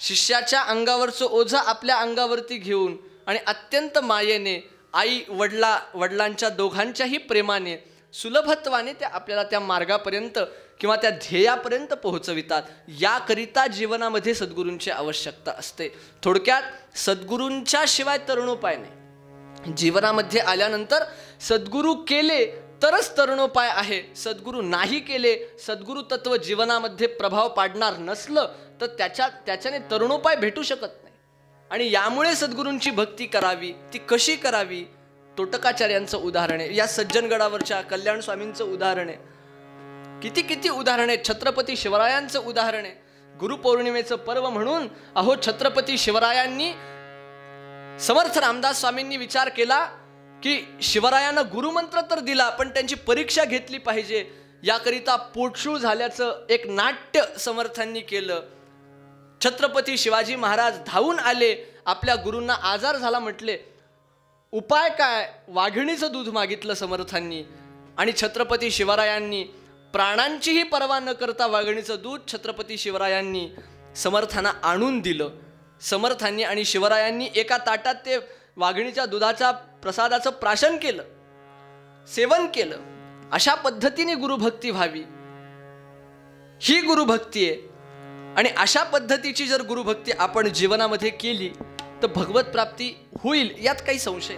शिष्याच्या अंगावरचं ओझं आपल्या अंगावरती घेऊन आणि अत्यंत मायेने आई वडला वडिलांच्या दोघांच्याही प्रेमाने सुलभत्वाने त्या आपल्याला त्या मार्गापर्यंत किंवा त्या ध्येयापर्यंत पोहोचवितात. याकरिता जीवनामध्ये सद्गुरूंची आवश्यकता असते. थोडक्यात सद्गुरूंच्या शिवाय तरुणोपाय नाही. जीवनामध्ये आल्यानंतर सद्गुरू केले तरच तरुणोपाय आहे. सद्गुरू नाही केले सद्गुरू तत्व जीवनामध्ये प्रभाव पाडणार नसलं तर त्याच्या त्याच्याने तरुणोपाय भेटू शकत नाही. आणि यामुळे सद्गुरूंची भक्ती करावी ती कशी करावी? तोटकाचार्यांचं उदाहरण आहे. या सज्जनगडावरच्या कल्याण स्वामींचं उदाहरण आहे. किती किती उदाहरण आहे? छत्रपती शिवरायांचं उदाहरण आहे. गुरुपौर्णिमेचं पर्व म्हणून अहो छत्रपती शिवरायांनी समर्थ रामदास स्वामींनी विचार केला की शिवरायांना गुरुमंत्र तर दिला पण त्यांची परीक्षा घेतली पाहिजे. याकरिता पोटशूळ झाल्याचं एक नाट्य समर्थांनी केलं. छत्रपती शिवाजी महाराज धावून आले आपल्या गुरूंना आजार झाला म्हटले. उपाय काय? वाघिणीचं दूध मागितलं समर्थांनी. आणि छत्रपती शिवरायांनी प्राणांचीही पर्वा न करता वाघिणीचं दूध छत्रपती शिवरायांनी समर्थांना आणून दिलं. समर्थांनी आणि शिवरायांनी एका ताटात ते वाघिणीच्या दुधाचा प्रसादाचं प्राशन केलं सेवन केलं. अशा पद्धतीने गुरुभक्ती व्हावी. ही गुरुभक्ती आहे. आणि अशा पद्धतीची जर गुरुभक्ती आपण जीवनामध्ये केली तर भगवत प्राप्ती होईल यात काही संशय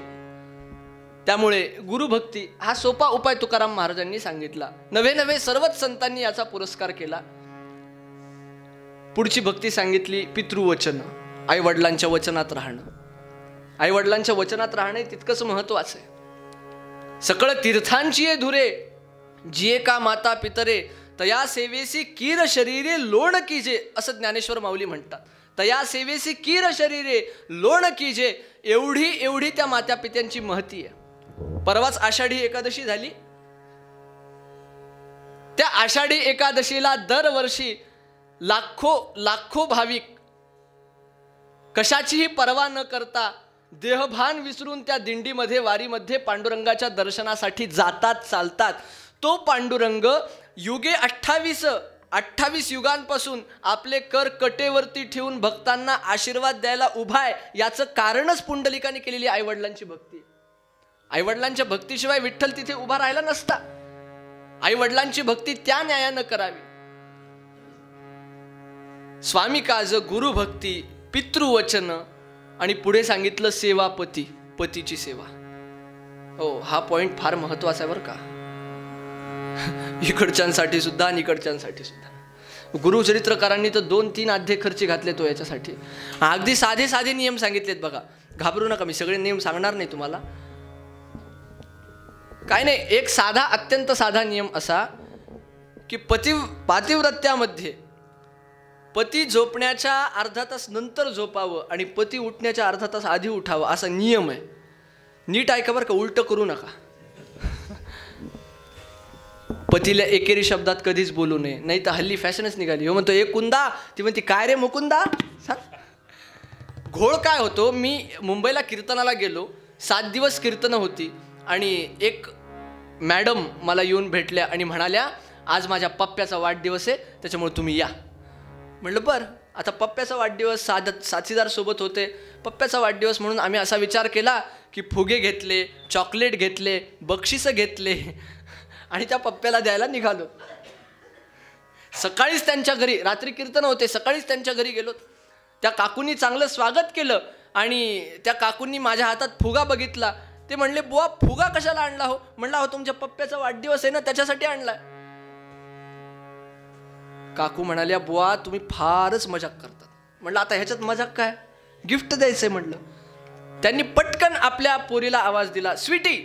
त्यामुळे गुरुभक्ती हा सोपा उपाय तुकाराम महाराजांनी सांगितला. नवे नवे सर्वच संतांनी याचा पुरस्कार केला. पुढची भक्ती सांगितली पितृवचन. आई वडिलांच्या वचनात राहणं. आई वडिलांच्या वचनात राहणं तितकंच महत्वाचं आहे. सकळ तीर्थांची धुरे जिये का माता पितरे तया सेवेसी कीर शरीरे लोण कीजे असं ज्ञानेश्वर माऊली म्हणतात. तया सेवेसी कीर शरीरे लोण कीजे एवढी एवढी त्या मात्या पित्यांची महती आहे. परवाच आषाढी एकादशी झाली. त्या आषाढी एकादशीला दरवर्षी लाखो लाखो भाविक कशाचीही पर्वा न करता देहभान विसरून त्या दिंडीमध्ये वारीमध्ये पांडुरंगाच्या दर्शनासाठी जातात चालतात. तो पांडुरंग युगे अठ्ठावीस अठ्ठावीस युगांपासून आपले कर कटेवरती ठेवून भक्तांना आशीर्वाद द्यायला उभा आहे. याचं कारणच पुंडलिकाने केलेली आईवडिलांची भक्ती. आईवडिलांच्या भक्तीशिवाय विठ्ठल तिथे उभा राहिला नसता. आईवडिलांची भक्ती त्या न्यायानं करावी. स्वामी काज गुरु भक्ती पितृवचन आणि पुढे सांगितलं सेवापती पतीची सेवा. हो हा पॉइंट फार महत्त्वाचा आहे बरं का. इकडच्यांसाठी सुद्धा आणि इकडच्यांसाठी सुद्धा. गुरुचरित्रकारांनी तर दोन तीन अध्याय खर्ची घातले तो याच्यासाठी. अगदी साधे साधे नियम सांगितलेत बघा. घाबरू नका मी सगळे नियम सांगणार नाही तुम्हाला. काय नाही एक साधा अत्यंत साधा नियम असा की पती पातिव्रत्यामध्ये पती झोपण्याच्या अर्धा तास नंतर झोपावं आणि पती उठण्याच्या अर्धा तास आधी उठावं असा नियम आहे. नीट ऐका बरं का उलटं करू नका. पतीला एकेरी शब्दात कधीच बोलू नये. नाही तर हल्ली फॅशनच निघाली. हो म्हणतो एक कुंदा. ती म्हणते काय रे मुकुंदा? घोळ काय होतो? मी मुंबईला कीर्तनाला गेलो. सात दिवस कीर्तनं होती आणि एक मॅडम मला येऊन भेटल्या आणि म्हणाल्या आज माझ्या पप्प्याचा वाढदिवस आहे त्याच्यामुळे तुम्ही या. म्हटलं बरं आता पप्प्याचा वाढदिवस साध साथीदार सोबत होते. पप्प्याचा वाढदिवस म्हणून आम्ही असा विचार केला की फुगे घेतले चॉकलेट घेतले बक्षिसं घेतले आणि त्या पप्प्याला द्यायला निघालो. सकाळीच त्यांच्या घरी रात्री कीर्तन होते सकाळीच त्यांच्या घरी गेलो. त्या काकूंनी चांगलं स्वागत केलं आणि त्या काकूंनी माझ्या हातात फुगा बघितला. ते म्हणले बुवा फुगा कशाला आणला हो? म्हणला हो तुमच्या पप्प्याचा वाढदिवस आहे ना त्याच्यासाठी आणला. काकू म्हणाल्या बुवा तुम्ही फारच मजाक करतात. म्हणलं आता ह्याच्यात मजाक काय? गिफ्ट द्यायचंय म्हणलं. त्यांनी पटकन आपल्या पोरीला आवाज दिला स्वीटी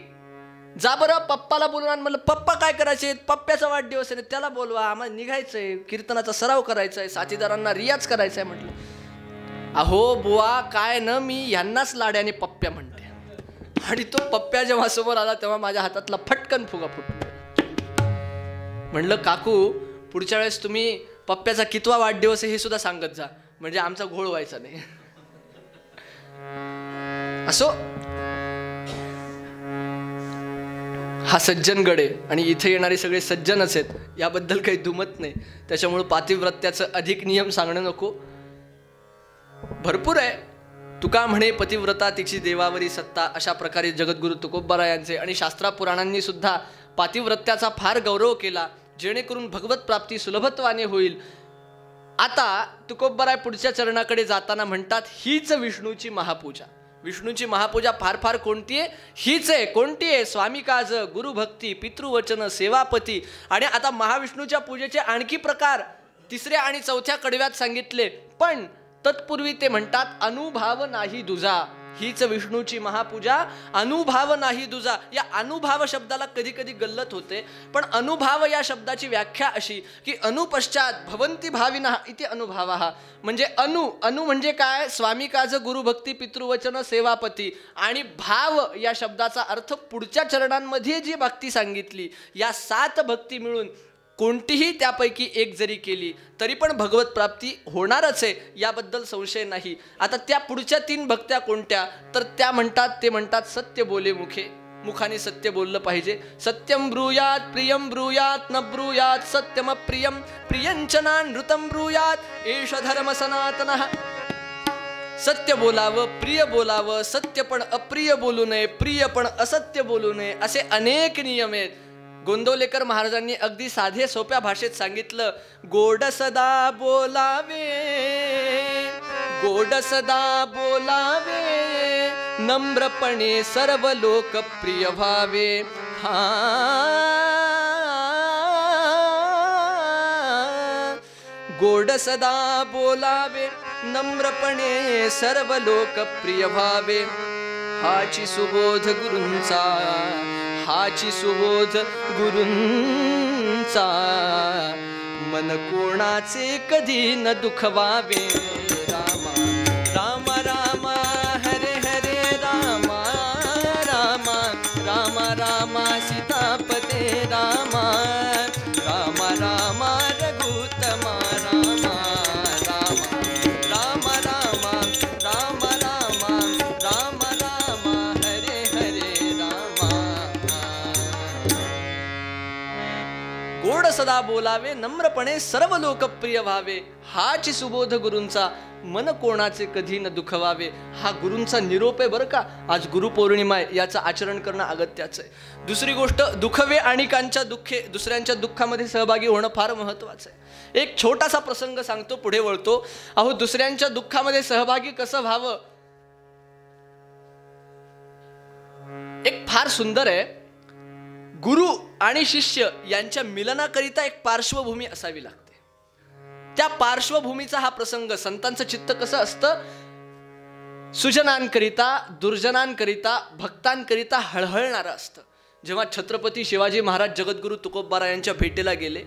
जा बरं पप्पाला बोलून आण. म्हणलं पप्पा काय करायचे? पप्प्याचा वाढदिवस आहे त्याला बोलवा आम्हाला निघायचंय कीर्तनाचा सराव करायचा आहे साथीदारांना रियाज करायचा आहे म्हटलं अहो बुवा काय न मी यांनाच लाड्याने पप्प्या म्हणते. आणि तो पप्प्या जेव्हा समोर आला तेव्हा माझ्या हातातला फटकन फुगा फुटला. म्हणलं काकू पुढच्या वेळेस तुम्ही पप्प्याचा कितवा वाढदिवस आहे हे सुद्धा सांगत जा. म्हणजे आमचा घोळ व्हायचा नाही. असो. हा सज्जनगड आहे आणि इथे येणारे सगळे सज्जनच आहेत. याबद्दल काही दुमत नाही. त्याच्यामुळं पातिव्रत्याचं अधिक नियम सांगणं नको. भरपूर आहे. तुका म्हणे पतिव्रता तिची देवावरी सत्ता अशा प्रकारे जगद्गुरु तुकोबरा यांचे आणि शास्त्रापुराणांनी सुद्धा पातिव्रत्याचा फार गौरव केला. जेणेकरून भगवत प्राप्ती सुलभत्वाने होईल. आता तुकोबराय पुढच्या चरणाकडे जाताना म्हणतात हीच विष्णूची महापूजा. विष्णूची महापूजा फार फार कोणती आहे? हीच आहे कोणती आहे? स्वामी काज गुरुभक्ती पितृवचन सेवापती. आणि आता महाविष्णूच्या पूजेचे आणखी प्रकार तिसऱ्या आणि चौथ्या कडव्यात सांगितले. पण तत्पूर्वी ते म्हणतात अनुभाव नाही दुजा. हीच विष्णूची महापूजा. अनुभाव नाही दुजा. या अनुभाव शब्दाला कधी कधी गल्लत होते. पण अनुभाव या शब्दाची व्याख्या अशी की अनुपश्चात भवंती भाविना इथे अनुभाव. हा म्हणजे अनु अनु म्हणजे काय? स्वामी काज गुरुभक्ती पितृवचन सेवापती. आणि भाव या शब्दाचा अर्थ पुढच्या चरणांमध्ये जी भक्ती सांगितली या सात भक्ती मिळून कोणतीही त्यापैकी एक जरी केली तरी पण भगवत प्राप्ती होणारच आहे याबद्दल संशय नाही. आता त्या पुढच्या तीन भक्त्या कोणत्या? तर त्या म्हणतात ते म्हणतात सत्य बोले मुखे. मुखाने सत्य बोललं पाहिजे. सत्यम ब्रूयात प्रियम ब्रूयात न ब्रूयात सत्यम प्रियम प्रियंचना नृतम ब्रूयात एष धर्म सनातन। सत्य बोलावं प्रिय बोलावं सत्य पण अप्रिय बोलू नये प्रिय पण असत्य बोलू नये असे अनेक नियम आहेत. गोंदवलेकर महाराजांनी अगदी साधे सोप्या भाषेत सांगितलं गोड सदा बोलावे गोड सदा बोलावे नम्रपणे सर्व लोकप्रिय व्हावे. हा. गोड सदा बोलावे नम्रपणे सर्व लोकप्रिय व्हावे हाची सुबोध गुरूंचा हाची सुबोध गुरुंचा. मन कोणाचे कधी न दुखवावे? रामा रामा गोड बोलावे नम्रपणे सर्व लोकप्रिय व्हावे हाची सुबोध गुरूंचा मन कोणाचे कधी न दुखवावे? हा गुरूंचा निरोप आहे बरं का? आज गुरुपौर्णिमा आहे याचं आचरण करणं अगत्याचं आहे. दुसरी गोष्ट दुखवे आणि कांच्या दुःखे दुसऱ्यांच्या दुःखामध्ये सहभागी होणं फार महत्वाचं आहे. एक छोटासा प्रसंग सांगतो पुढे वळतो. अहो दुसऱ्यांच्या दुःखामध्ये सहभागी कसं व्हावं? एक फार सुंदर आहे. गुरु आणि शिष्य यांच्या मिलनाकरिता एक पार्श्वभूमी असावी लागते. त्या पार्श्वभूमीचा हा प्रसंग संतांचं चित्त कसं असतं? सुजनांकरिता दुर्जनांकरिता भक्तांकरिता हळहळणारं असतं. जेव्हा छत्रपती शिवाजी महाराज जगद्गुरु तुकोबारा यांच्या भेटीला गेले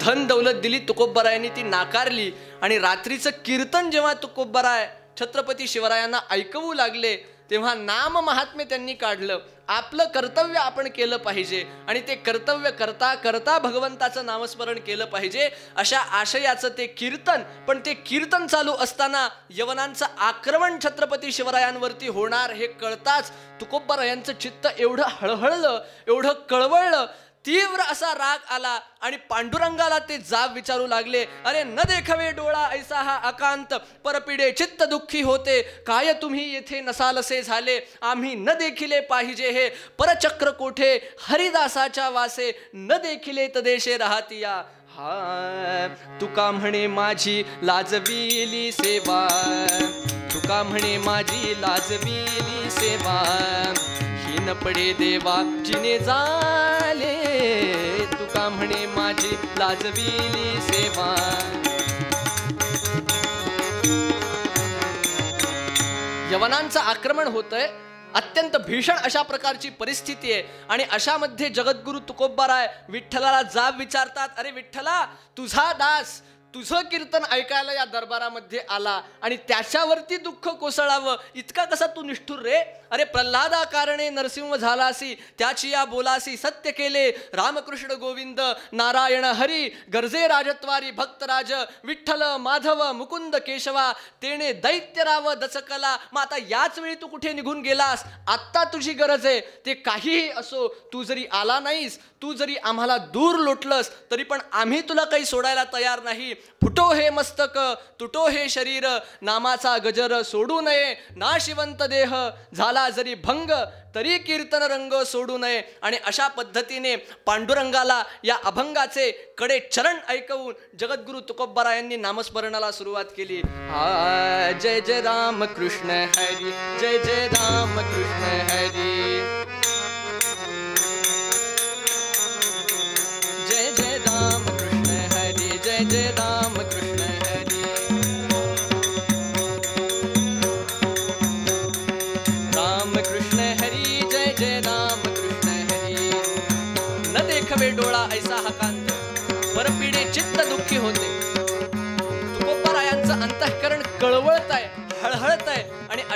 धन दौलत दिली तुकोबरायांनी ती नाकारली आणि रात्रीचं कीर्तन जेव्हा तुकोबराय छत्रपती शिवरायांना ऐकवू लागले तेव्हा नाम महात्म्य त्यांनी काढलं. आपलं कर्तव्य आपण केलं पाहिजे आणि ते कर्तव्य करता करता भगवंताचं नामस्मरण केलं पाहिजे. अशा आशयाचं ते कीर्तन पण ते कीर्तन चालू असताना यवनांचं आक्रमण छत्रपती शिवरायांवरती होणार हे कळताच तुकोब्बारा यांचं चित्त एवढं हळहळलं एवढं कळवळलं तीव्र असा राग आला आणि पांडुरंगाला ते जाब विचारू लागले. अरे न देखावे डोळा ऐसा हा अकांत परपिडे चित्त दुःखी होते. काय तुम्ही येथे नसालसे झाले? आम्ही न देखिले पाहिजे हे. परचक्र कोठे? हरिदासाच्या वासे. न देखिले तदेशे राहतिया. हा तुका म्हणे माझी लाजविली सेवा. तुका म्हणे माझी लाजविली सेवा. न पडे देवा जिने झाले तुका म्हणे माझी लाजविली सेवा. यवनांचं आक्रमण होतंय. अत्यंत भीषण अशा प्रकारची परिस्थिती आहे. आणि अशामध्ये जगद्गुरु तुकोबाराय विठ्ठलाला जाब विचारतात अरे विठ्ठला तुझा दास तुझं कीर्तन ऐकायला या दरबारामध्ये आला आणि त्याच्यावरती दुःख कोसळावं इतका कसा तू निष्ठुर रे? अरे प्रल्हादा कारणे नरसिंह झालासी त्याची या बोलासी सत्य केले. रामकृष्ण गोविंद नारायण हरी गरजे राजत्वारी भक्तराज विठ्ठल माधव मुकुंद केशवा तेने दैत्यराव दचकला. मग आता याच वेळी तू कुठे निघून गेलास? आत्ता तुझी गरज आहे. ते काहीही असो तू जरी आला नाहीस तू जरी आम्हाला दूर लोटलंस तरी पण आम्ही तुला काही सोडायला तयार नाही. फुटो हे मस्तक तुटो हे शरीर नामाचा गजर सोडू नये नाशिवंत देह झाला जरी भंग तरी कीर्तन रंग सोडू नये. आणि अशा पद्धतीने पांडुरंगाला या अभंगाचे कडे चरण ऐकवून जगद्गुरु तुकोब्बारा यांनी नामस्मरणाला सुरुवात केली. जय जय राम कृष्ण हरी जय जय राम कृष्ण हरी.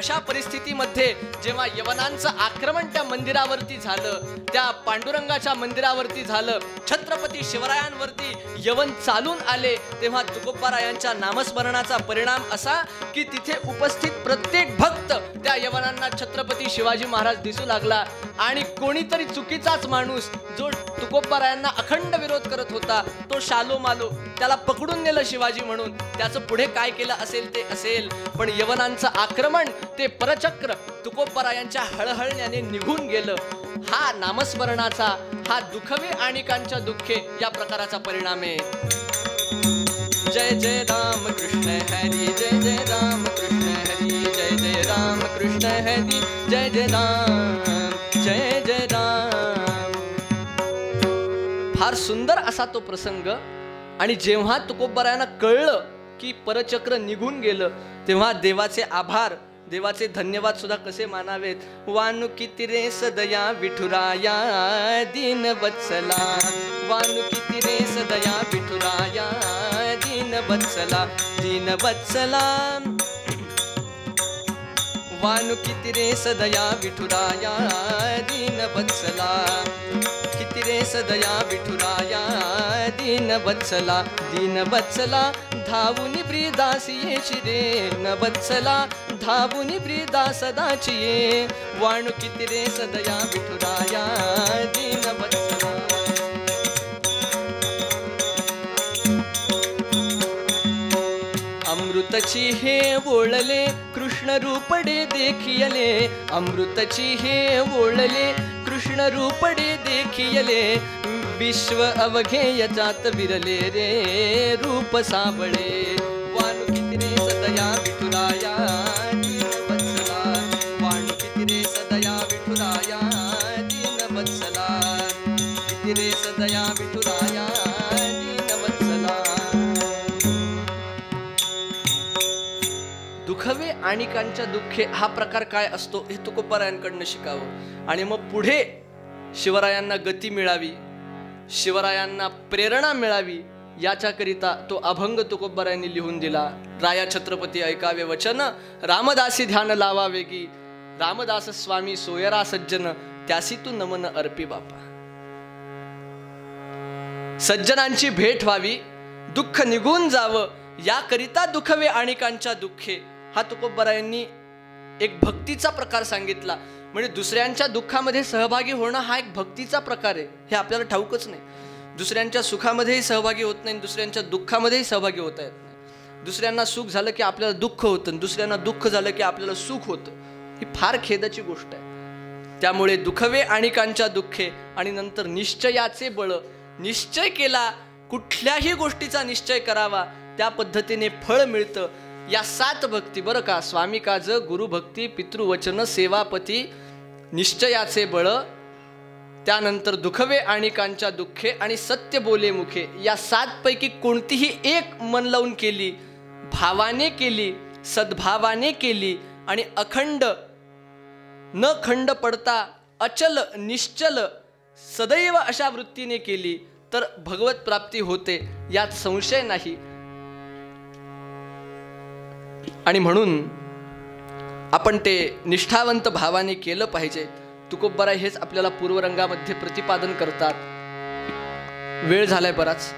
अशा परिस्थितीमध्ये जेव्हा यवनांचं आक्रमण त्या मंदिरावरती झालं त्या पांडुरंगाच्या मंदिरावरती झालं छत्रपती शिवरायांवरती यवन चालून आले तेव्हा तुकोबारायांच्या नामस्मरणाचा परिणाम असा की तिथे उपस्थित प्रत्येक भक्त त्या यवनांना छत्रपती शिवाजी महाराज दिसू लागला. आणि कोणीतरी चुकीचाच माणूस जो तुकोबारायांना अखंड विरोध करत होता तो शालो मालो त्याला पकडून नेलं शिवाजी म्हणून. त्याचं पुढे काय केलं असेल ते असेल पण यवनांचं आक्रमण ते परचक्र तुकोबारायांच्या हळहळण्याने निघून गेलं. हा नामस्मरणाचा हा दुखवे आणिकांच्या दुःखे या प्रकाराचा परिणाम आहे. जय जय राम कृष्ण हरी जय जय राम कृष्ण हरी जय जय राम कृष्ण हरी जय जय राम. जय जय राम. फार सुंदर असा तो प्रसंग. आणि जेव्हा तुकोबरायांना कळलं की परचक्र निघून गेलं तेव्हा देवाचे आभार देवाचे धन्यवाद सुद्धा कसे मानावेत? वानु किती रे सदया विठुराया दीन वत्सला. वानु किती रे सदया विठुराया दीन वत्सला. दीन वत्सला. वानु किती रे सदया विठुराया दीन वत्सला किती रे सदया विठुराया दीन वत्सला दीन वत्सला धावून ब्रीदासी येची रे न वत्सला धावून ब्रीदा सदाची ये वाणू किती रे सदया विठुराया दीन वत्सला अमृतची हे ओळले कृष्ण रूपडे देखियले अमृतची हे ओळले. कृष्ण रूपडे देखियले विश्व अवघेय जात विरले रे रूप साबळे वाणू किती रे सदया विठुराया आणिकांच्या दुःखे हा प्रकार काय असतो हे तुकोबारायांकडनं शिकावं. आणि मग पुढे शिवरायांना गती मिळावी शिवरायांना प्रेरणा मिळावी याच्याकरिता तो अभंग तुकोबारायांनी लिहून दिला. राया छत्रपती ऐकावे वचन रामदासी ध्यान लावावे की रामदास स्वामी सोयरा सज्जन त्यासी तू नमन अर्पी बापा. सज्जनांची भेट व्हावी दुःख निघून जावं याकरिता दुखवे आणिकांच्या दुःखे. हा तुकोबरायांनी एक भक्तीचा प्रकार सांगितला. म्हणजे दुसऱ्यांच्या दुःखामध्ये सहभागी होणं हा एक भक्तीचा प्रकार आहे. हे आपल्याला ठाऊकच नाही. दुसऱ्यांच्या सुखामध्येही सहभागी होत नाही दुसऱ्यांच्या दुःखामध्येही सहभागी होता येत नाही. दुसऱ्यांना सुख झालं की आपल्याला दुःख होतं दुसऱ्यांना दुःख झालं की आपल्याला सुख होतं. ही फार खेदाची गोष्ट आहे. त्यामुळे दुखवे आणिकांच्या दुःखे आणि नंतर निश्चयाचे बळ निश्चय केला कुठल्याही गोष्टीचा निश्चय करावा त्या पद्धतीने फळ मिळतं. या सात भक्ती बरं का? स्वामी काज गुरुभक्ती पितृवचन सेवापती निश्चयाचे बळ त्यानंतर दुखवे आणिकांच्या दुःखे आणि सत्य बोले मुखे. या सातपैकी कोणतीही एक मन लावून केली भावाने केली सद्भावाने केली आणि अखंड न खंड पडता अचल निश्चल सदैव अशा वृत्तीने केली तर भगवत प्राप्ती होते यात संशय नाही. आणि म्हणून आपण ते निष्ठावंत भावाने केलं पाहिजे तुकोबरा हेच आपल्याला पूर्वरंगामध्ये प्रतिपादन करतात वेळ झालाय बराच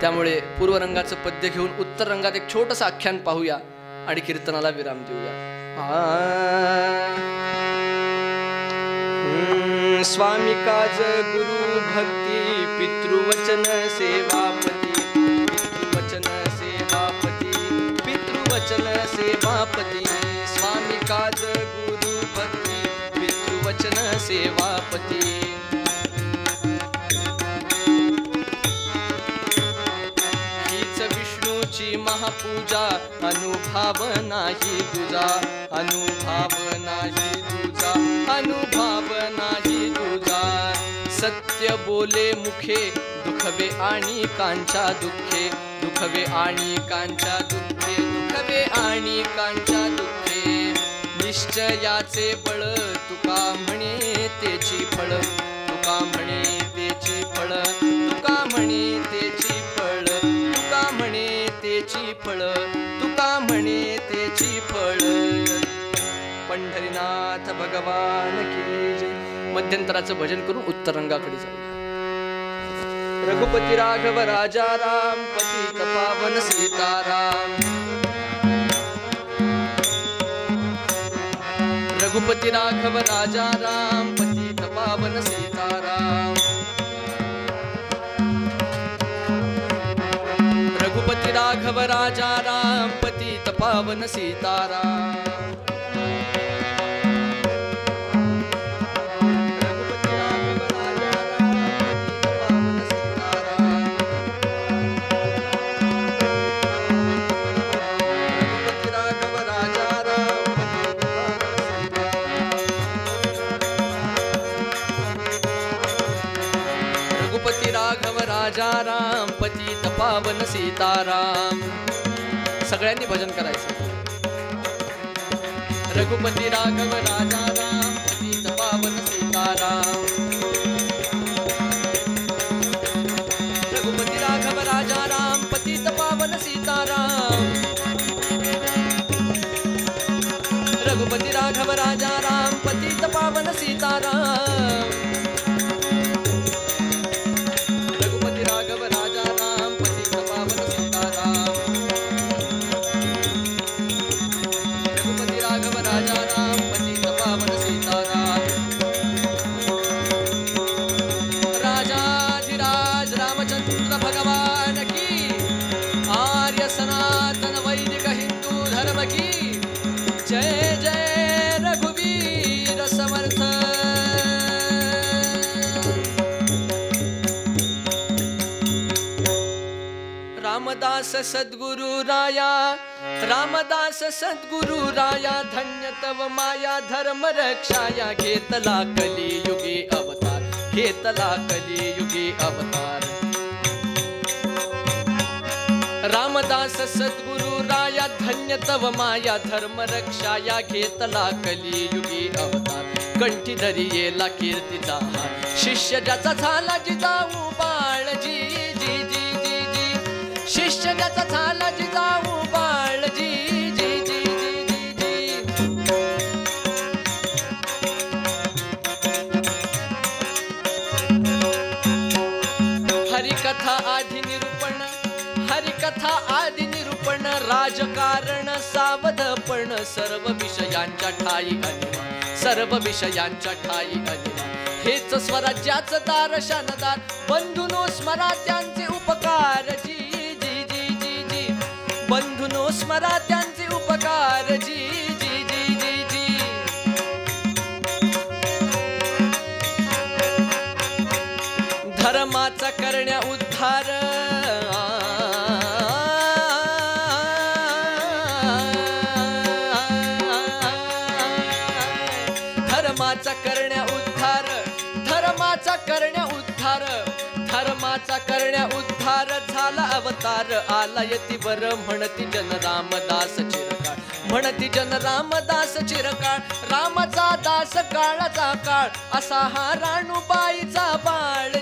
त्यामुळे पूर्वरंगाचं पद्य घेऊन उत्तर रंगात एक छोटंसं आख्यान पाहूया आणि कीर्तनाला विराम देऊया स्वामी काज गुरु भक्ती पितृवचन सेवा सेवापती स्वामी काज गुरु भक्ती पितृवचन सेवापती। हीच विष्णूची महापूजा अनुभाव नाही तुझा अनुभाव नाही तुझा अनुभाव नाही सत्य बोले मुखे दुखवे आणि कांच्या दुःखे दुखवे आणि कांच्या दुःखे दुखवे आणि कांच्या दुःखे. निश्चयाचे बळ तुका म्हणे तेची फळ तुका म्हणे तेची फळ तुका म्हणे तेची फळ तुका म्हणे तेची फळ तुका म्हणे तेची फळ. पंढरीनाथ भगवान की जय. मध्यंतराचं भजन करून उत्तरंगाकडे जाऊया. रघुपती राघव राजा राम पती तपावन सीताराम रघुपती राघव राजा राम पती तपावन सीताराम रघुपती राघव राजा राम पती तपावन सीताराम सीताराम. सगळ्यांनी भजन करायचं. रघुपती राघव राजा सद्गुरु राया रामदास सद्गुरु राया धन्य तव माया धर्म रक्षाया घेतला कलियुगी अवतार घेतला कलियुगी अवतार. रामदास सद्गुरु राया धन्य तव माया धर्म रक्षाया घेतला कलियुगी अवतार. कंठी धरी येला कीर्तीचा हार. शिष्य ज्याचा झाला जिजाऊ ज्याचा झाला बाळजी जी जी जी जी जी. हरिकथा आधी निरूपण हरिकथा आधी निरूपण राजकारण सावधपण सर्व विषयांच्या ठाई अनिवा सर्व विषयांच्या ठाई अनिवा. हेच स्वराज्याचं दार शानदार बंधुनो स्मरा त्यांचे उपकार जी बंधुनो स्मरा त्यांचे उपकार अवतार आला यतीवर म्हणती जन रामदास चिरकाळ. म्हणती जन रामदास चिरकाळ रामाचा दास काळाचा काळ असा हा राणूबाईचा बाळ.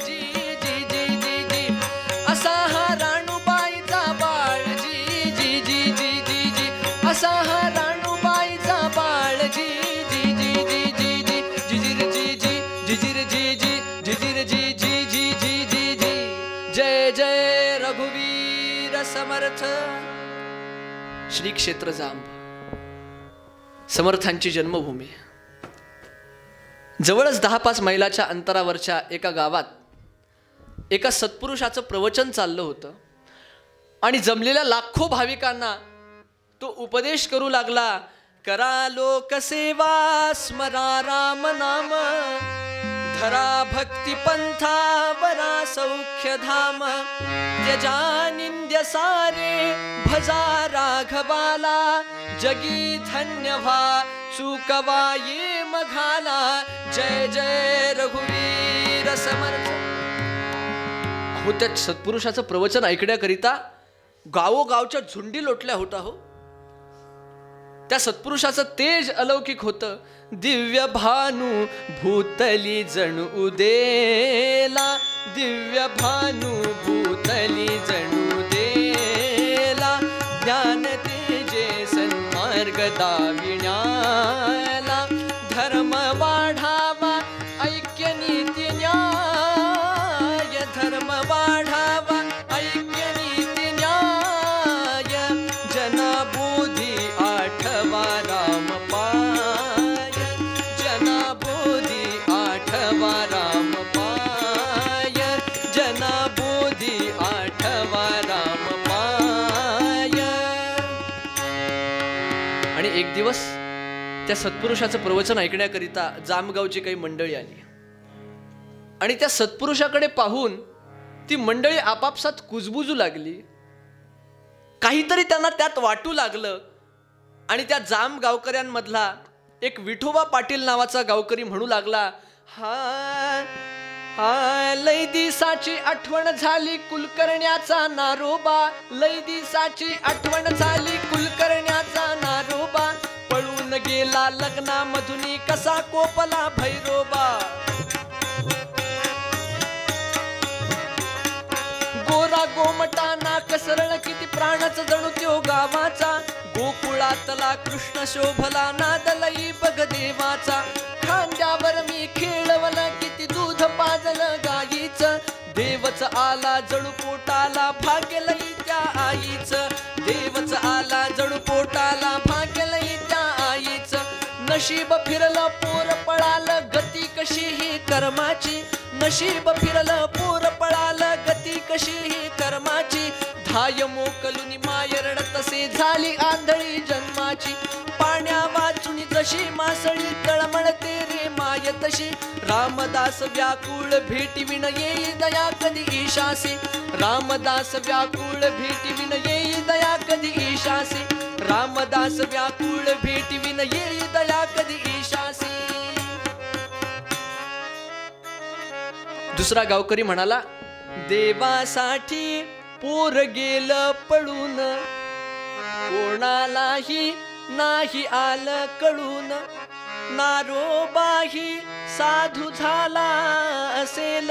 श्री क्षेत्र जांब. समर्थांची जन्मभूमी. जवळच दहा पाच मैलाच्या अंतरावरच्या एका गावात एका सत्पुरुषाचं प्रवचन चाललं होतं. आणि जमलेल्या लाखो भाविकांना तो उपदेश करू लागला करा लोकसेवा स्मरा राम नाम. धरा भक्ती पंथा वरा सौख्य धाम त्यजा सारे भजा राघवाला जगी धन्य व्हा चुकवा ये मघाला जय जय रघुवीर समर्थ अहो त्या सत्पुरुषाचं प्रवचन ऐकण्याकरिता गावोगावच्या झुंडी लोटल्या होता हो. त्या सत्पुरुषाचं तेज अलौकिक होतं. दिव्य भानू भूतली जणू उदेला. दिव्य भानू भूतली जणू त्या सत्पुरुषाचं प्रवचन ऐकण्याकरिता जामगावची काही मंडळी आली. आणि त्या सत्पुरुषाकडे पाहून ती मंडळी आपापसात कुजबुजू लागली. काहीतरी त्यांना त्यात वाटू लागलं आणि त्या जाम गावकऱ्यांमधला एक विठोबा पाटील नावाचा गावकरी म्हणू लागला हा हा लय दिसाची आठवण झाली कुलकर्ण्याचा नारोबा लय दिसाची आठवण झाली कुलकर्ण्याचा नारोबा. पळून गेला लग्नामधुनी कसा कोपला भैरोबा? गोरा गोमटाना कसरळ किती प्राणच जणू त्यो गावाचा. गोकुळातला कृष्ण शोभला नादलई बघ देवाचा. खांद्यावर मी खेळवलं किती दूध पाजलं गायीच देवच आला जणू नशीब फिरलं पोर पळाल गती कशी ही कर्माची? नशीब फिरलं पोर पळाल गती कशी ही कर्माची? धाय मोकलुनी मायरड तसे झाली आंधळी जन्माची. कशी मासळी तळमळते रे माय तशी. रामदास व्याकुळ भेटीविण येई दया कधी ईशासी. रामदास व्याकुळ भेटीविण येई दया कधी ईशासी. रामदास व्याकुळ भेटीविण येई दया कधी ईशासी. दुसरा गावकरी म्हणाला देवासाठी पोर गेलं पळून. कोणालाही नाही आलं कळून. नारोबाही साधू झाला असेल.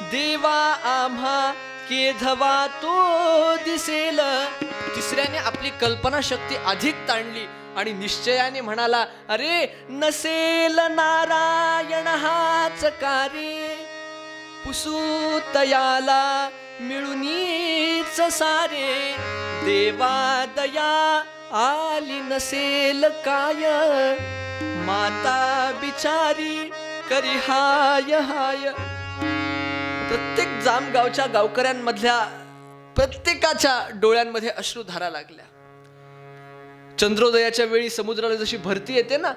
देवा आम्हा केधवा तो दिसेल. तिसऱ्याने आपली कल्पना शक्ती अधिक ताणली आणि निश्चयाने म्हणाला अरे नसेल नारायण हाच कारे पुसू तयाला मिळूनीच सारे. देवा दया आली नसेल काय. माता बिचारी करी हाय हाय. प्रत्येक जामगावच्या गावकऱ्यांमधल्या प्रत्येकाच्या डोळ्यांमध्ये अश्रू धारा लागल्या. चंद्रोदयाच्या वेळी समुद्राला जशी भरती येते ना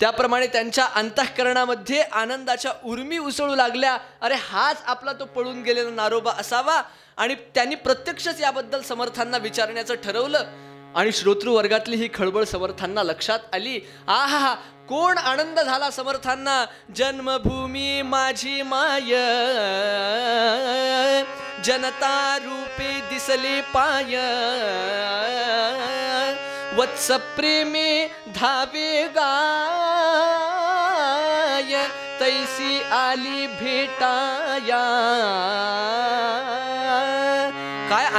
त्याप्रमाणे त्यांच्या अंतःकरणामध्ये आनंदाच्या उर्मी उसळू लागल्या. अरे हाच आपला तो पळून गेलेला नारोबा असावा. आणि त्यांनी प्रत्यक्षच याबद्दल समर्थांना विचारण्याचं ठरवलं. आणि श्रोतृवर्गातली ही खळबळ समर्थांना लक्षात आली. आहा हा कोण आनंद झाला समर्थांना? जन्मभूमी माझी माय. जनता रूपे दिसले पाय. वत्स प्रेमे धावे गाय तैसी आली भेटाया।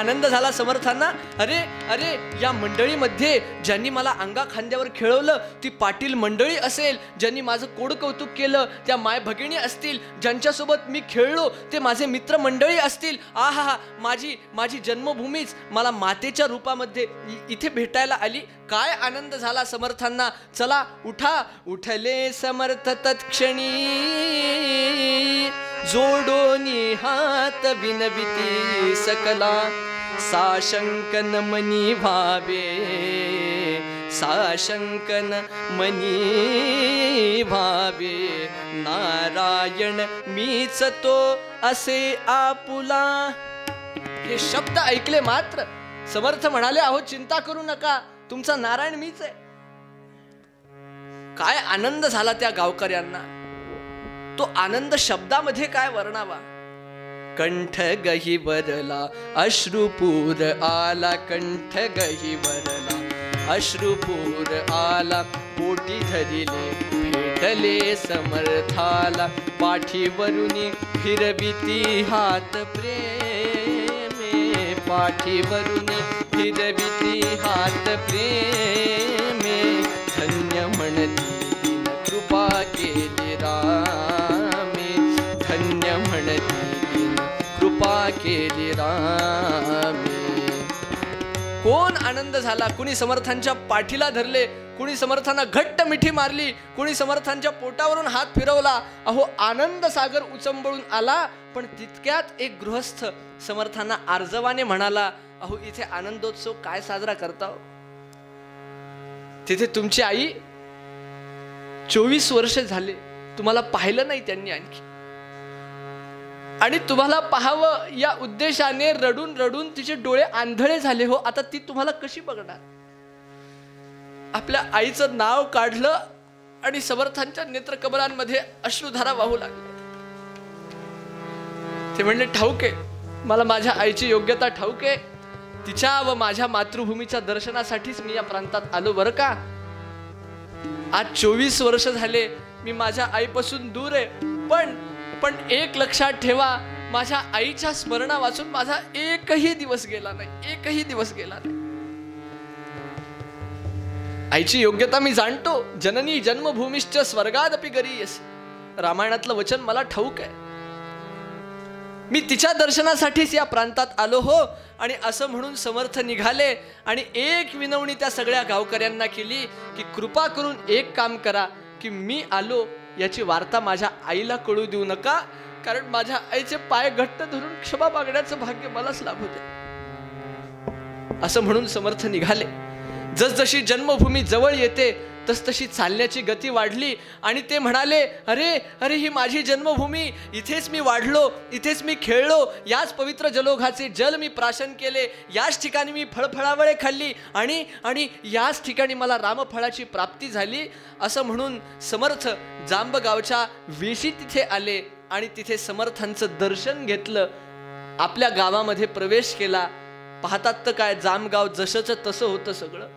आनंद झाला समर्थांना. अरे अरे या मंडळीमध्ये ज्यांनी मला अंगा खांद्यावर खेळवलं ती पाटील मंडळी असेल ज्यांनी माझं कोड कौतुक केलं त्या माय भगिणी असतील ज्यांच्यासोबत मी खेळलो ते माझे मित्र मंडळी असतील. आहा हा माझी माझी जन्मभूमीच मला मातेच्या रूपामध्ये इ- इथे भेटायला आली. काय आनंद झाला समर्थांना. चला उठा. उठले समर्थ तत्क्षणी. जोडोनी हात विनविती सकला साशंकन मनी भावे साशंकन मनी भावे नारायण मीच तो असे आपुला हे शब्द ऐकले मात्र समर्थ म्हणाले अहो चिंता करू नका तुमचा नारायण मीच आहे काय आनंद झाला त्या गावकऱ्यांना तो आनंद शब्दामध्ये काय वर्णावा? कंठ गही वरला अश्रुपूर आला कंठ गही वरला अश्रुपूर आला पोटी धरिले भेटले समर्थाला पाठीवरुनी फिरविती हात प्रेमे पाठीवरुनी फिरविती हात प्रेम. झाला. कुणी समर्थांच्या पाठीला धरले कुणी समर्थांना घट्ट मिठी मारली कुणी समर्थांच्या पोटावरून हात फिरवला. अहो आनंद सागर उचंबळून आला पण तितक्यात एक गृहस्थ समर्थांना आर्जवाने म्हणाला अहो इथे आनंदोत्सव काय साजरा करता हो? तिथे तुमची आई चोवीस वर्ष झाले. तुम्हाला पाहिलं नाही त्यांनी आणखी. आणि तुम्हाला पाहावं या उद्देशाने रडून रडून तिचे डोळे आंधळे झाले हो. आता ती तुम्हाला कशी बघणार? आपल्या आईचं नाव काढलं आणि समर्थांच्या नेत्रकमलांमध्ये अश्रुधारा वाहू लागले. ते म्हणले ठाऊके मला माझ्या आईची योग्यता ठाऊके तिच्या व माझ्या मातृभूमीच्या दर्शनासाठीच मी या प्रांतात आलो बरं का? आज चोवीस वर्ष झाले मी माझ्या आईपासून दूर आहे. पण पण एक लक्षात ठेवा माझ्या आईच्या स्मरणा वाचून माझा एकही दिवस गेला नाही एकही दिवस गेला नाही. आईची योग्यता मी जाणतो जननी जन्मभूमीश्च स्वर्गादपि गरीयस. रामायणातलं वचन मला ठाऊक आहे. मी तिच्या दर्शनासाठीच या प्रांतात आलो हो आणि असं म्हणून समर्थ निघाले आणि एक विनवणी त्या सगळ्या गावकऱ्यांना केली की कृपा करून एक काम करा की मी आलो याची वार्ता माझ्या आईला कळू देऊ नका कारण माझ्या आईचे पाय घट्ट धरून क्षमा मागण्याचं भाग्य मलाच लाभू दे असं म्हणून समर्थ निघाले. जसजशी जन्मभूमी जवळ येते तसतशी चालण्याची गती वाढली आणि ते म्हणाले अरे अरे ही माझी जन्मभूमी. इथेच मी वाढलो इथेच मी खेळलो. याच पवित्र जलोघाचे जल मी प्राशन केले. याच ठिकाणी मी फळफळावळे खाल्ली आणि आणि याच ठिकाणी मला रामफळाची प्राप्ती झाली. असं म्हणून समर्थ जांबगावच्या वेशी तिथे आले आणि तिथे समर्थांचं दर्शन घेतलं. आपल्या गावामध्ये प्रवेश केला. पाहतात तर काय जामगाव जसंच तसं होतं सगळं.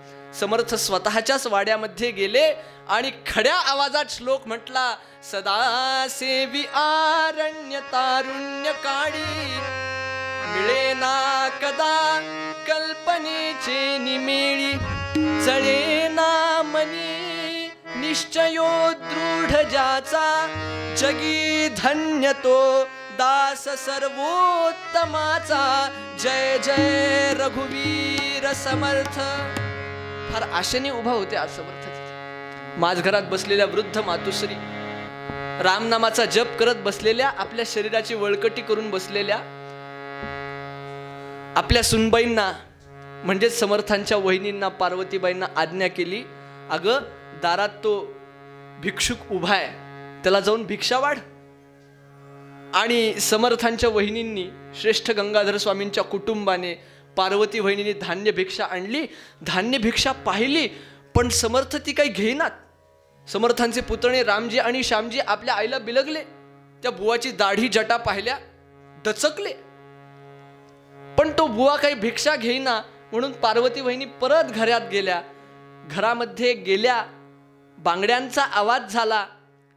समर्थ स्वतःच्याच वाड्यामध्ये गेले आणि खड्या आवाजात श्लोक म्हटला सदा सेवी आरण्य तारुण्य काळी मिळे ना कदा कल्पनेचे निमेळी चळे ना मनी निश्चयो दृढ ज्याचा जगी धन्य तो दास सर्वोत्तमाचा जय जय रघुवीर समर्थ। फार आशेने उभा होते आज माझघरात बसलेल्या वृद्ध मातुश्री रामनामाचा जप करत बसलेल्या आपल्या शरीराची वळकटी करून बसलेल्या आपल्या सुनबाईंना म्हणजेच समर्थांच्या वहिनींना पार्वतीबाईंना आज्ञा केली अगं दारात तो भिक्षुक उभा आहे त्याला जाऊन भिक्षा वाढ. आणि समर्थांच्या वहिनींनी श्रेष्ठ गंगाधर स्वामींच्या कुटुंबाने पार्वती वहिनीने धान्य भिक्षा आणली धान्य भिक्षा पाहिली पण समर्थ ती काही घेईनात. समर्थांचे पुतणे रामजी आणि श्यामजी आपल्या आईला बिलगले. त्या बुवाची दाढी जटा पाहिल्या दचकले. पण तो बुवा काही भिक्षा घेईना म्हणून पार्वती वहिनी परत घरात गेल्या. घरामध्ये गेल्या बांगड्यांचा आवाज झाला.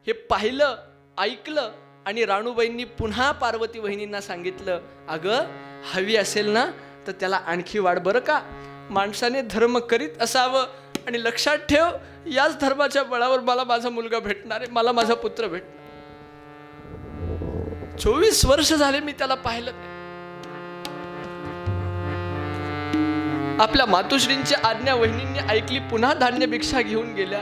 हे पाहिलं ऐकलं आणि राणूबाईंनी पुन्हा पार्वती वहिनींना सांगितलं अगं हवी असेल ना तर त्याला आणखी वाढ बरं का? माणसाने धर्म करीत असावं आणि लक्षात ठेव याच धर्माच्या बळावर मला माझा मुलगा भेटणार आहे मला माझा पुत्र भेटणार चोवीस वर्ष झाले मी त्याला पाहिलं आपल्या मातुश्रींची आज्ञा वहिनींनी ऐकली पुन्हा धान्य भिक्षा घेऊन गेल्या.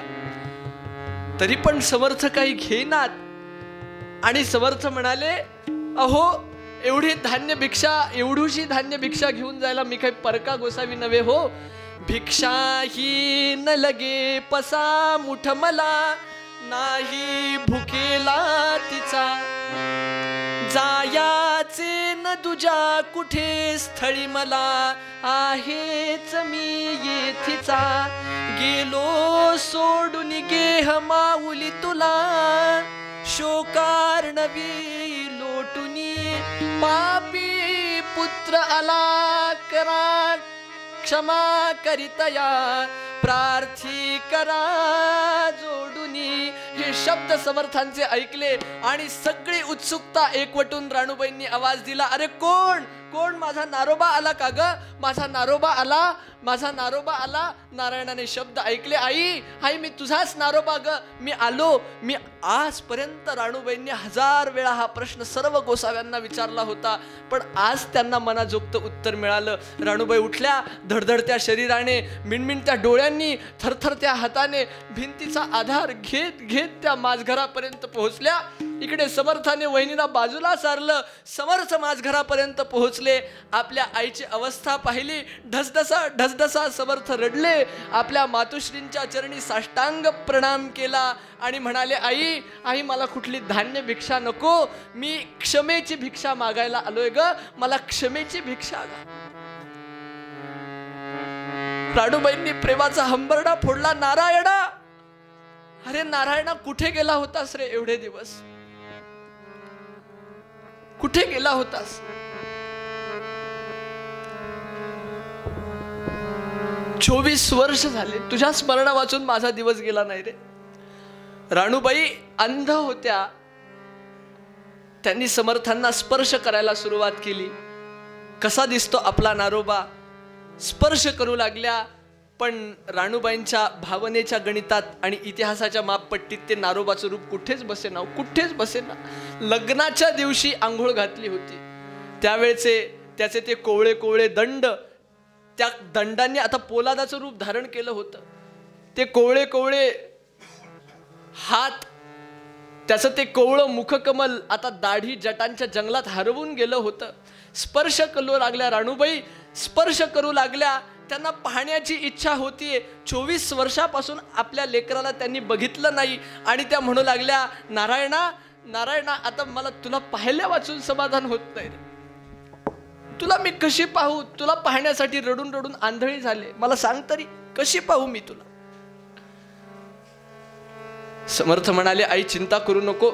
तरी पण समर्थ काही घेईनात. आणि समर्थ म्हणाले अहो एवढी धान्य भिक्षा एवढूशी धान्य भिक्षा घेऊन जायला मी काही परका गोसावी नव्हे हो. भिक्षा ही न लगे पसा मुठ मला नाही भुकेला तिचा. जायाचे न तुझ्या कुठे स्थळी मला आहेच मी येथीचा. गेलो सोडून गेह माऊली तुला शोकारणवी लोटुनी पापी पुत्र आला करा क्षमा करितया प्रार्थी करा जोडुनी. हे शब्द समर्थांचे ऐकले आणि सगळी उत्सुकता एकवटून राणूबाईंनी आवाज दिला. अरे कोण? कोण माझा नारोबा आला का ग? माझा नारोबा आला? माझा नारोबा आला? नारायणाने शब्द ऐकले आई आई मी तुझाच नारोबा ग. मी आलो. मी आजपर्यंत राणूबाईंनी हजार वेळा हा प्रश्न सर्व गोसाव्यांना विचारला होता. पण आज त्यांना मनाजोगतं उत्तर मिळालं. राणूबाई उठल्या धडधडत्या शरीराने मिणमिणत्या डोळ्यांनी थरथरत्या हाताने भिंतीचा आधार घेत घेत त्या माझघरापर्यंत पोहोचल्या. इकडे समर्थाने वहिनीला बाजूला सारलं. समर्थ माझघरापर्यंत पोहोच पोचले आपल्या आईची अवस्था पाहिली ढसढसा ढसढसा समर्थ रडले आपल्या मातुश्रींच्या चरणी साष्टांग प्रणाम केला आणि म्हणाले आई आई मला कुठली धान्य भिक्षा नको मी क्षमेची भिक्षा मागायला आलोय ग मला क्षमेची भिक्षा राडूबाईंनी प्रेमाचा हंबरडा फोडला नारायणा! अरे नारायणा कुठे गेला होतास रे एवढे दिवस? कुठे गेला होतास? चोवीस वर्ष झाले. तुझ्या स्मरणा वाचून माझा दिवस गेला नाही रे. राणूबाई अंध होत्या. त्यांनी समर्थांना स्पर्श करायला सुरुवात केली. कसा दिसतो आपला नारोबा? स्पर्श करू लागल्या पण राणूबाईंच्या भावनेच्या गणितात आणि इतिहासाच्या मापपट्टीत ते नारोबाचं रूप कुठेच बसेना हो, कुठेच बसेना. लग्नाच्या दिवशी आंघोळ घातली होती. त्यावेळचे त्याचे ते कोवळे कोवळे दंड त्या दंडांनी आता पोलादाचं रूप धारण केलं होतं. ते कोवळे कोवळे हात त्याचं ते कोवळं मुखकमल आता दाढी जटांच्या जंगलात हरवून गेलं होतं. स्पर्श करू लागल्या राणूबाई स्पर्श करू लागल्या त्यांना पाहण्याची इच्छा होतीये. चोवीस वर्षापासून आपल्या लेकराला त्यांनी बघितलं नाही आणि त्या म्हणू लागल्या नारायणा नारायणा आता मला तुला पाहिल्या वाचून समाधान होत नाही रे. तुला मी कशी पाहू? तुला पाहण्यासाठी रडून रडून आंधळी झाले. मला सांग तरी कशी पाहू मी तुला? समर्थ म्हणाले आई चिंता करू नको.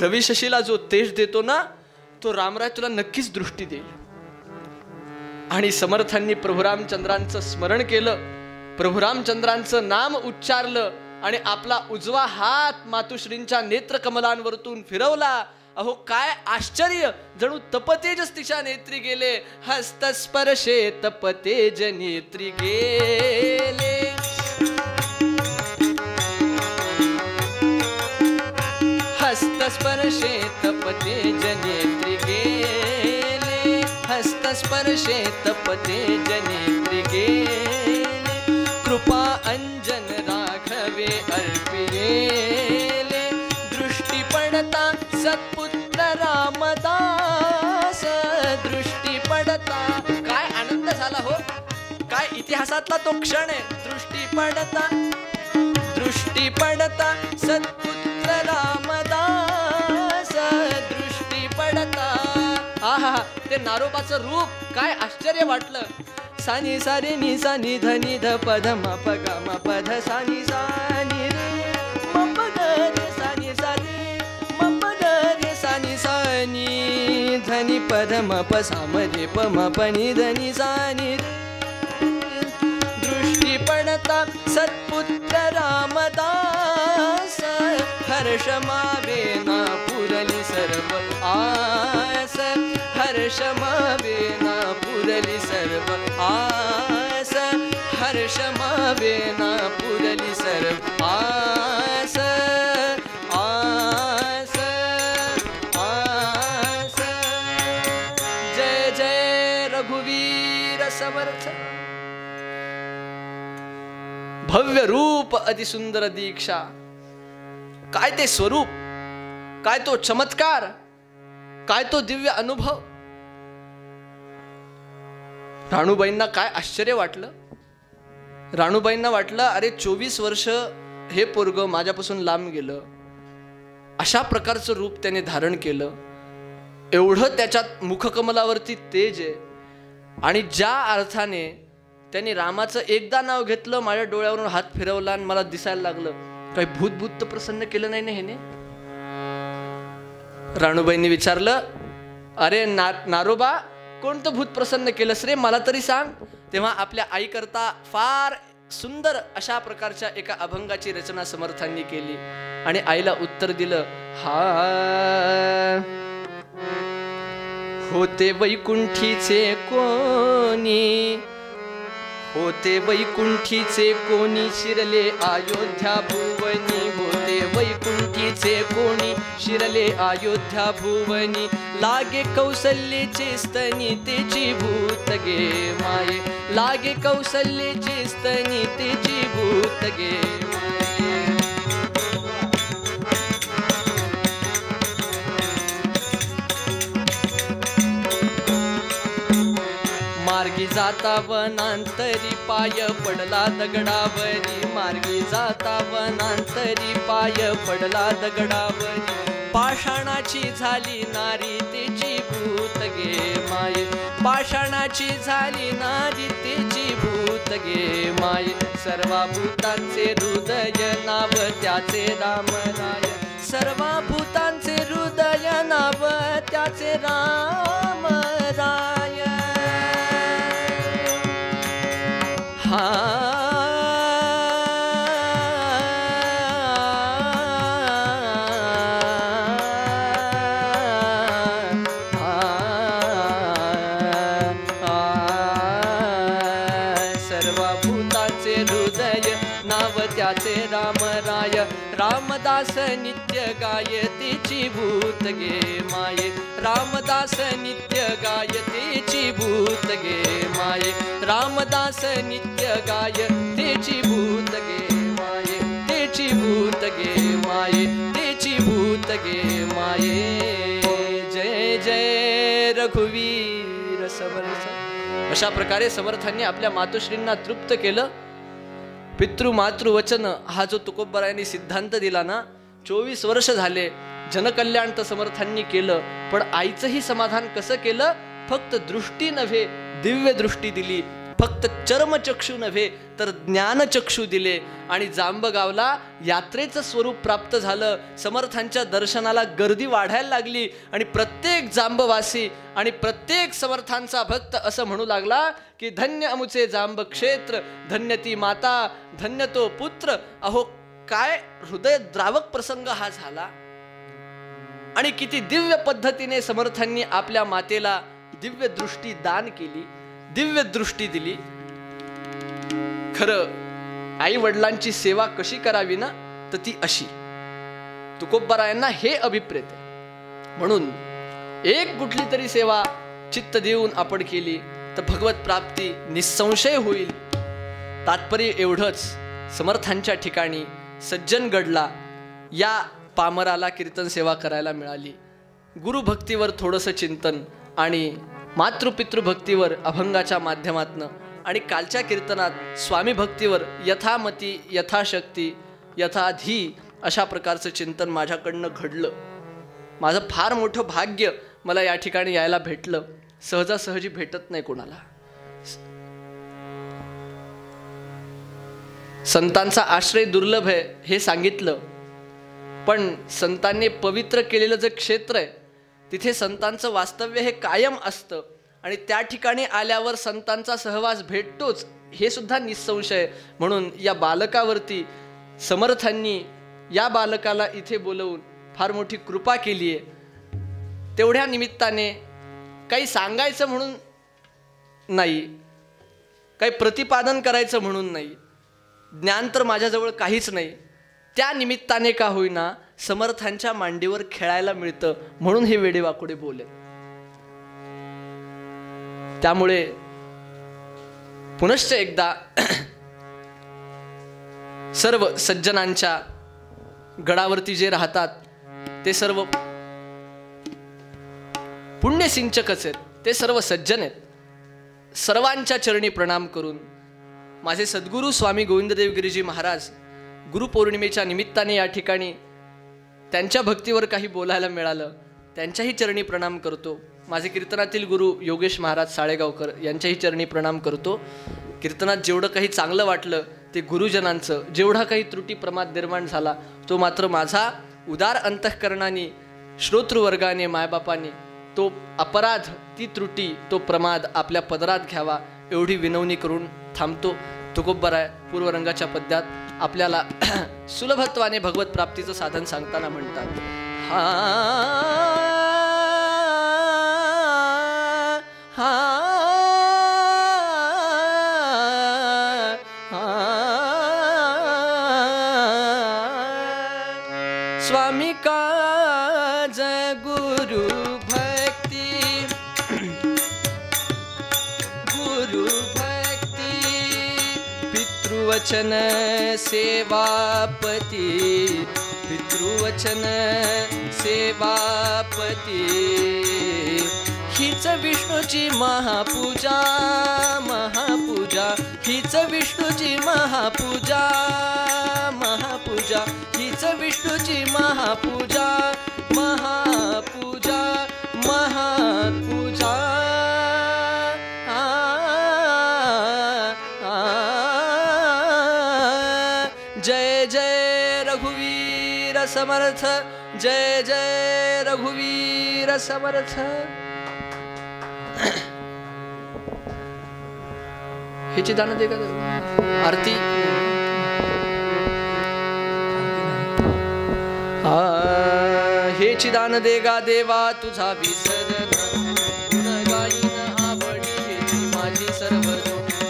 रवी शशीला जो तेज देतो ना तो रामराय तुला नक्कीच दृष्टी देईल. आणि समर्थांनी प्रभू रामचंद्रांचं स्मरण केलं. प्रभू रामचंद्रांचं नाम उच्चारलं आणि आपला उजवा हात मातुश्रींच्या नेत्रकमलांवरतून फिरवला. अहो काय आश्चर्य! जणू तपतेजच तिच्या नेत्री गेले हस्तस्पर्शे तपतेज नेत्री गेले. हस्तस्पर्शे तपतेज नेत्री गेले हस्तस्पर्शे तपतेज नेत्री इतिहासातला तो क्षण आहे. दृष्टी पडता दृष्टी पडता सत्पुत्र रामदास दृष्टी पडता. आहा ते नारोबाचं रूप काय आश्चर्य वाटलं. सानी सारे नि सा नि ध नि ध पद म प ग म प ध सा नि रे. म प ग रे सा सारे. रे म प ग रे सा नि सा नि ध नि प ध म प सा म रे प म प नि ध नि सा रे. वृष्टिपणता सत्पुत्र रामदास हर्षमावेना पुरलि सर्व आस। हर्षमावेना पुरलि सर्व आस। हर्षमावेना पुरलि सर्वम् भव्य रूप अतिसुंदर दीक्षा. काय ते स्वरूप? काय तो चमत्कार? काय तो दिव्य अनुभव? राणूबाईंना काय आश्चर्य वाटलं? राणूबाईंना वाटलं अरे चोवीस वर्ष हे पोरग माझ्यापासून लांब गेलं. अशा प्रकारचं रूप त्याने धारण केलं. एवढं त्याच्यात मुखकमलावरती तेज आहे. आणि ज्या अर्थाने त्यांनी रामाचं एकदा नाव घेतलं माझ्या डोळ्यावरून हात फिरवला आणि मला दिसायला लागलं. काही भूत भूत तर प्रसन्न केलं नाही ना ह्याने? राणूबाईंनी विचारलं अरे ना नारोबा कोणतं भूत प्रसन्न केलंस रे? मला तरी सांग. तेव्हा आपल्या आईकरता फार सुंदर अशा प्रकारच्या एका अभंगाची रचना समर्थांनी केली. आणि आईला उत्तर दिलं हा होते वैकुंठीचे कोणी होते वैकुंठीचे कोणी शिरले अयोध्या भुवनी. होते वैकुंठीचे कोणी शिरले अयोध्या भुवनी. लागे कौसल्येचे स्तनी तेची भूत गे माये. लागे कौसल्येचे स्तनी तेची भूत जाता वनांतरी पाय पडला दगडावरी. मार्गी जाता वनांतरी पाय पडला दगडावरी. पाषाणाची झाली नारी तिची भूत गे माये. पाषाणाची झाली नारी तिची भूत गे माये. सर्वा भूतांचे हृदय नाव त्याचे रामराय. सर्व भूतांचे हृदय नाव त्याचे राम रामदास नित्य गाय तेची भूत गे माये तेची भूत गे माये तेची भूत गे माये. जय जय रघुवीर समर्थ. अशा प्रकारे समर्थांनी आपल्या मातोश्रींना तृप्त केलं. पितृ मातृवचन हा जो तुकोबरायांनी सिद्धांत दिला ना चोवीस वर्ष झाले जनकल्याण तर समर्थांनी केलं पण आईचंही समाधान कसं केलं? फक्त दृष्टी नव्हे दिव्य दृष्टी दिली. फक्त चर्मचक्षू नव्हे तर ज्ञानचक्षू दिले. आणि जांबगावला यात्रेचं स्वरूप प्राप्त झालं. समर्थांच्या दर्शनाला गर्दी वाढायला लागली. आणि प्रत्येक जांबवासी आणि प्रत्येक समर्थांचा भक्त असं म्हणू लागला की धन्य अमुचे जांब क्षेत्र धन्य ती माता धन्य तो पुत्र. अहो काय हृदय द्रावक प्रसंग हा झाला? आणि किती दिव्य पद्धतीने समर्थांनी आपल्या मातेला दिव्य दृष्टी दान केली? दिव्य दृष्टी दिली. खरं आई वडिलांची सेवा कशी करावी ना तर ती अशी. तुकोबरायांना हे अभिप्रेत आहे. म्हणून एक कुठली तरी सेवा चित्त देऊन आपण केली तर भगवत प्राप्ती निसंशय होईल. तात्पर्य एवढंच समर्थांच्या ठिकाणी सज्जनगडला या पामराला कीर्तन सेवा करायला मिळाली. गुरुभक्तीवर थोडंसं चिंतन आणि मातृपितृभक्तीवर अभंगाच्या माध्यमातनं आणि कालच्या कीर्तनात स्वामी भक्तीवर यथामती यथाशक्ती यथाधी अशा प्रकारचं चिंतन माझ्याकडनं घडलं. माझं फार मोठं भाग्य मला या ठिकाणी यायला भेटलं. सहजासहजी भेटत नाही कोणाला. संतांचा आश्रय दुर्लभ आहे हे सांगितलं. पण संतांनी पवित्र केलेलं जे क्षेत्र आहे तिथे संतांचं वास्तव्य हे कायम असतं. आणि त्या ठिकाणी आल्यावर संतांचा सहवास भेटतोच हे सुद्धा निसंशय. म्हणून या बालकावरती समर्थांनी या बालकाला इथे बोलवून फार मोठी कृपा केली आहे. तेवढ्या निमित्ताने काही सांगायचं म्हणून नाही काही प्रतिपादन करायचं म्हणून नाही ज्ञान तर माझ्याजवळ काहीच नाही. त्या निमित्ताने का होईना समर्थांच्या मांडीवर खेळायला मिळतं म्हणून हे वेडेवाकुडे बोले. त्यामुळे पुनश्च एकदा सर्व सज्जनांच्या गडावरती जे राहतात ते सर्व पुण्यसिंचकच आहेत ते सर्व सज्जन आहेत. सर्वांच्या चरणी प्रणाम करून माझे सद्गुरू स्वामी गोविंददेवगिरीजी महाराज गुरुपौर्णिमेच्या निमित्ताने या ठिकाणी त्यांच्या भक्तीवर काही बोलायला मिळालं त्यांच्याही चरणी प्रणाम करतो. माझे कीर्तनातील गुरु योगेश महाराज साळेगावकर यांच्याही चरणी प्रणाम करतो. कीर्तनात जेवढं काही चांगलं वाटलं ते गुरुजनांचं जेवढा काही त्रुटी प्रमाद निर्माण झाला तो मात्र माझा उदार अंतःकरणाने श्रोतृवर्गाने मायबापाने तो अपराध ती त्रुटी तो प्रमाद आपल्या पदरात घ्यावा एवढी विनवणी करून थांबतो. तुकोबराय पूर्वरंगाच्या पद्यात आपल्याला सुलभत्वाने भगवत प्राप्तीचं साधन सांगताना म्हणतात. हा हा पितृवचन सेवापती पितृवचन सेवापती. हीच विष्णूची महापूजा महापूजा. हीच विष्णूची महापूजा महापूजा. हीच विष्णूची महापूजा महापूजा. समर्थ जय जय रघुवीर समर्थ। ह्याची दान दे का आरती? आ, हेची दान दे गा देवा तुझा विसर गुण गाईन आवडी माझी सर्व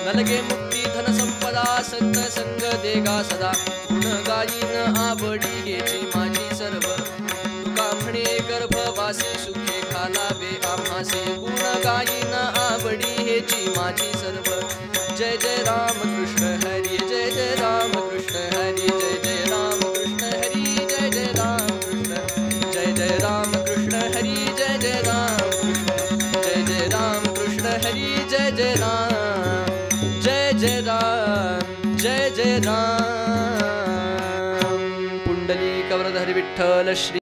नलगे मुक्ती धन संपदा संत संग देगा सदा। गुण गाईन आवडी हेची गर्भवासी सुखे खालावे आम्हासे गुण गाईन आवडी हेची माझी सर्व जय जय राम कृष्ण हरी जय जय राम कृष्ण हरी जय जय राम कृष्ण हरी जय जय राम कृष्ण जय जय राम कृष्ण हरी जय जय राम कृष्ण जय जय राम कृष्ण हरी जय जय राम जय जय राम जय जय राम पुंडली कवरधरी विठ्ठल श्री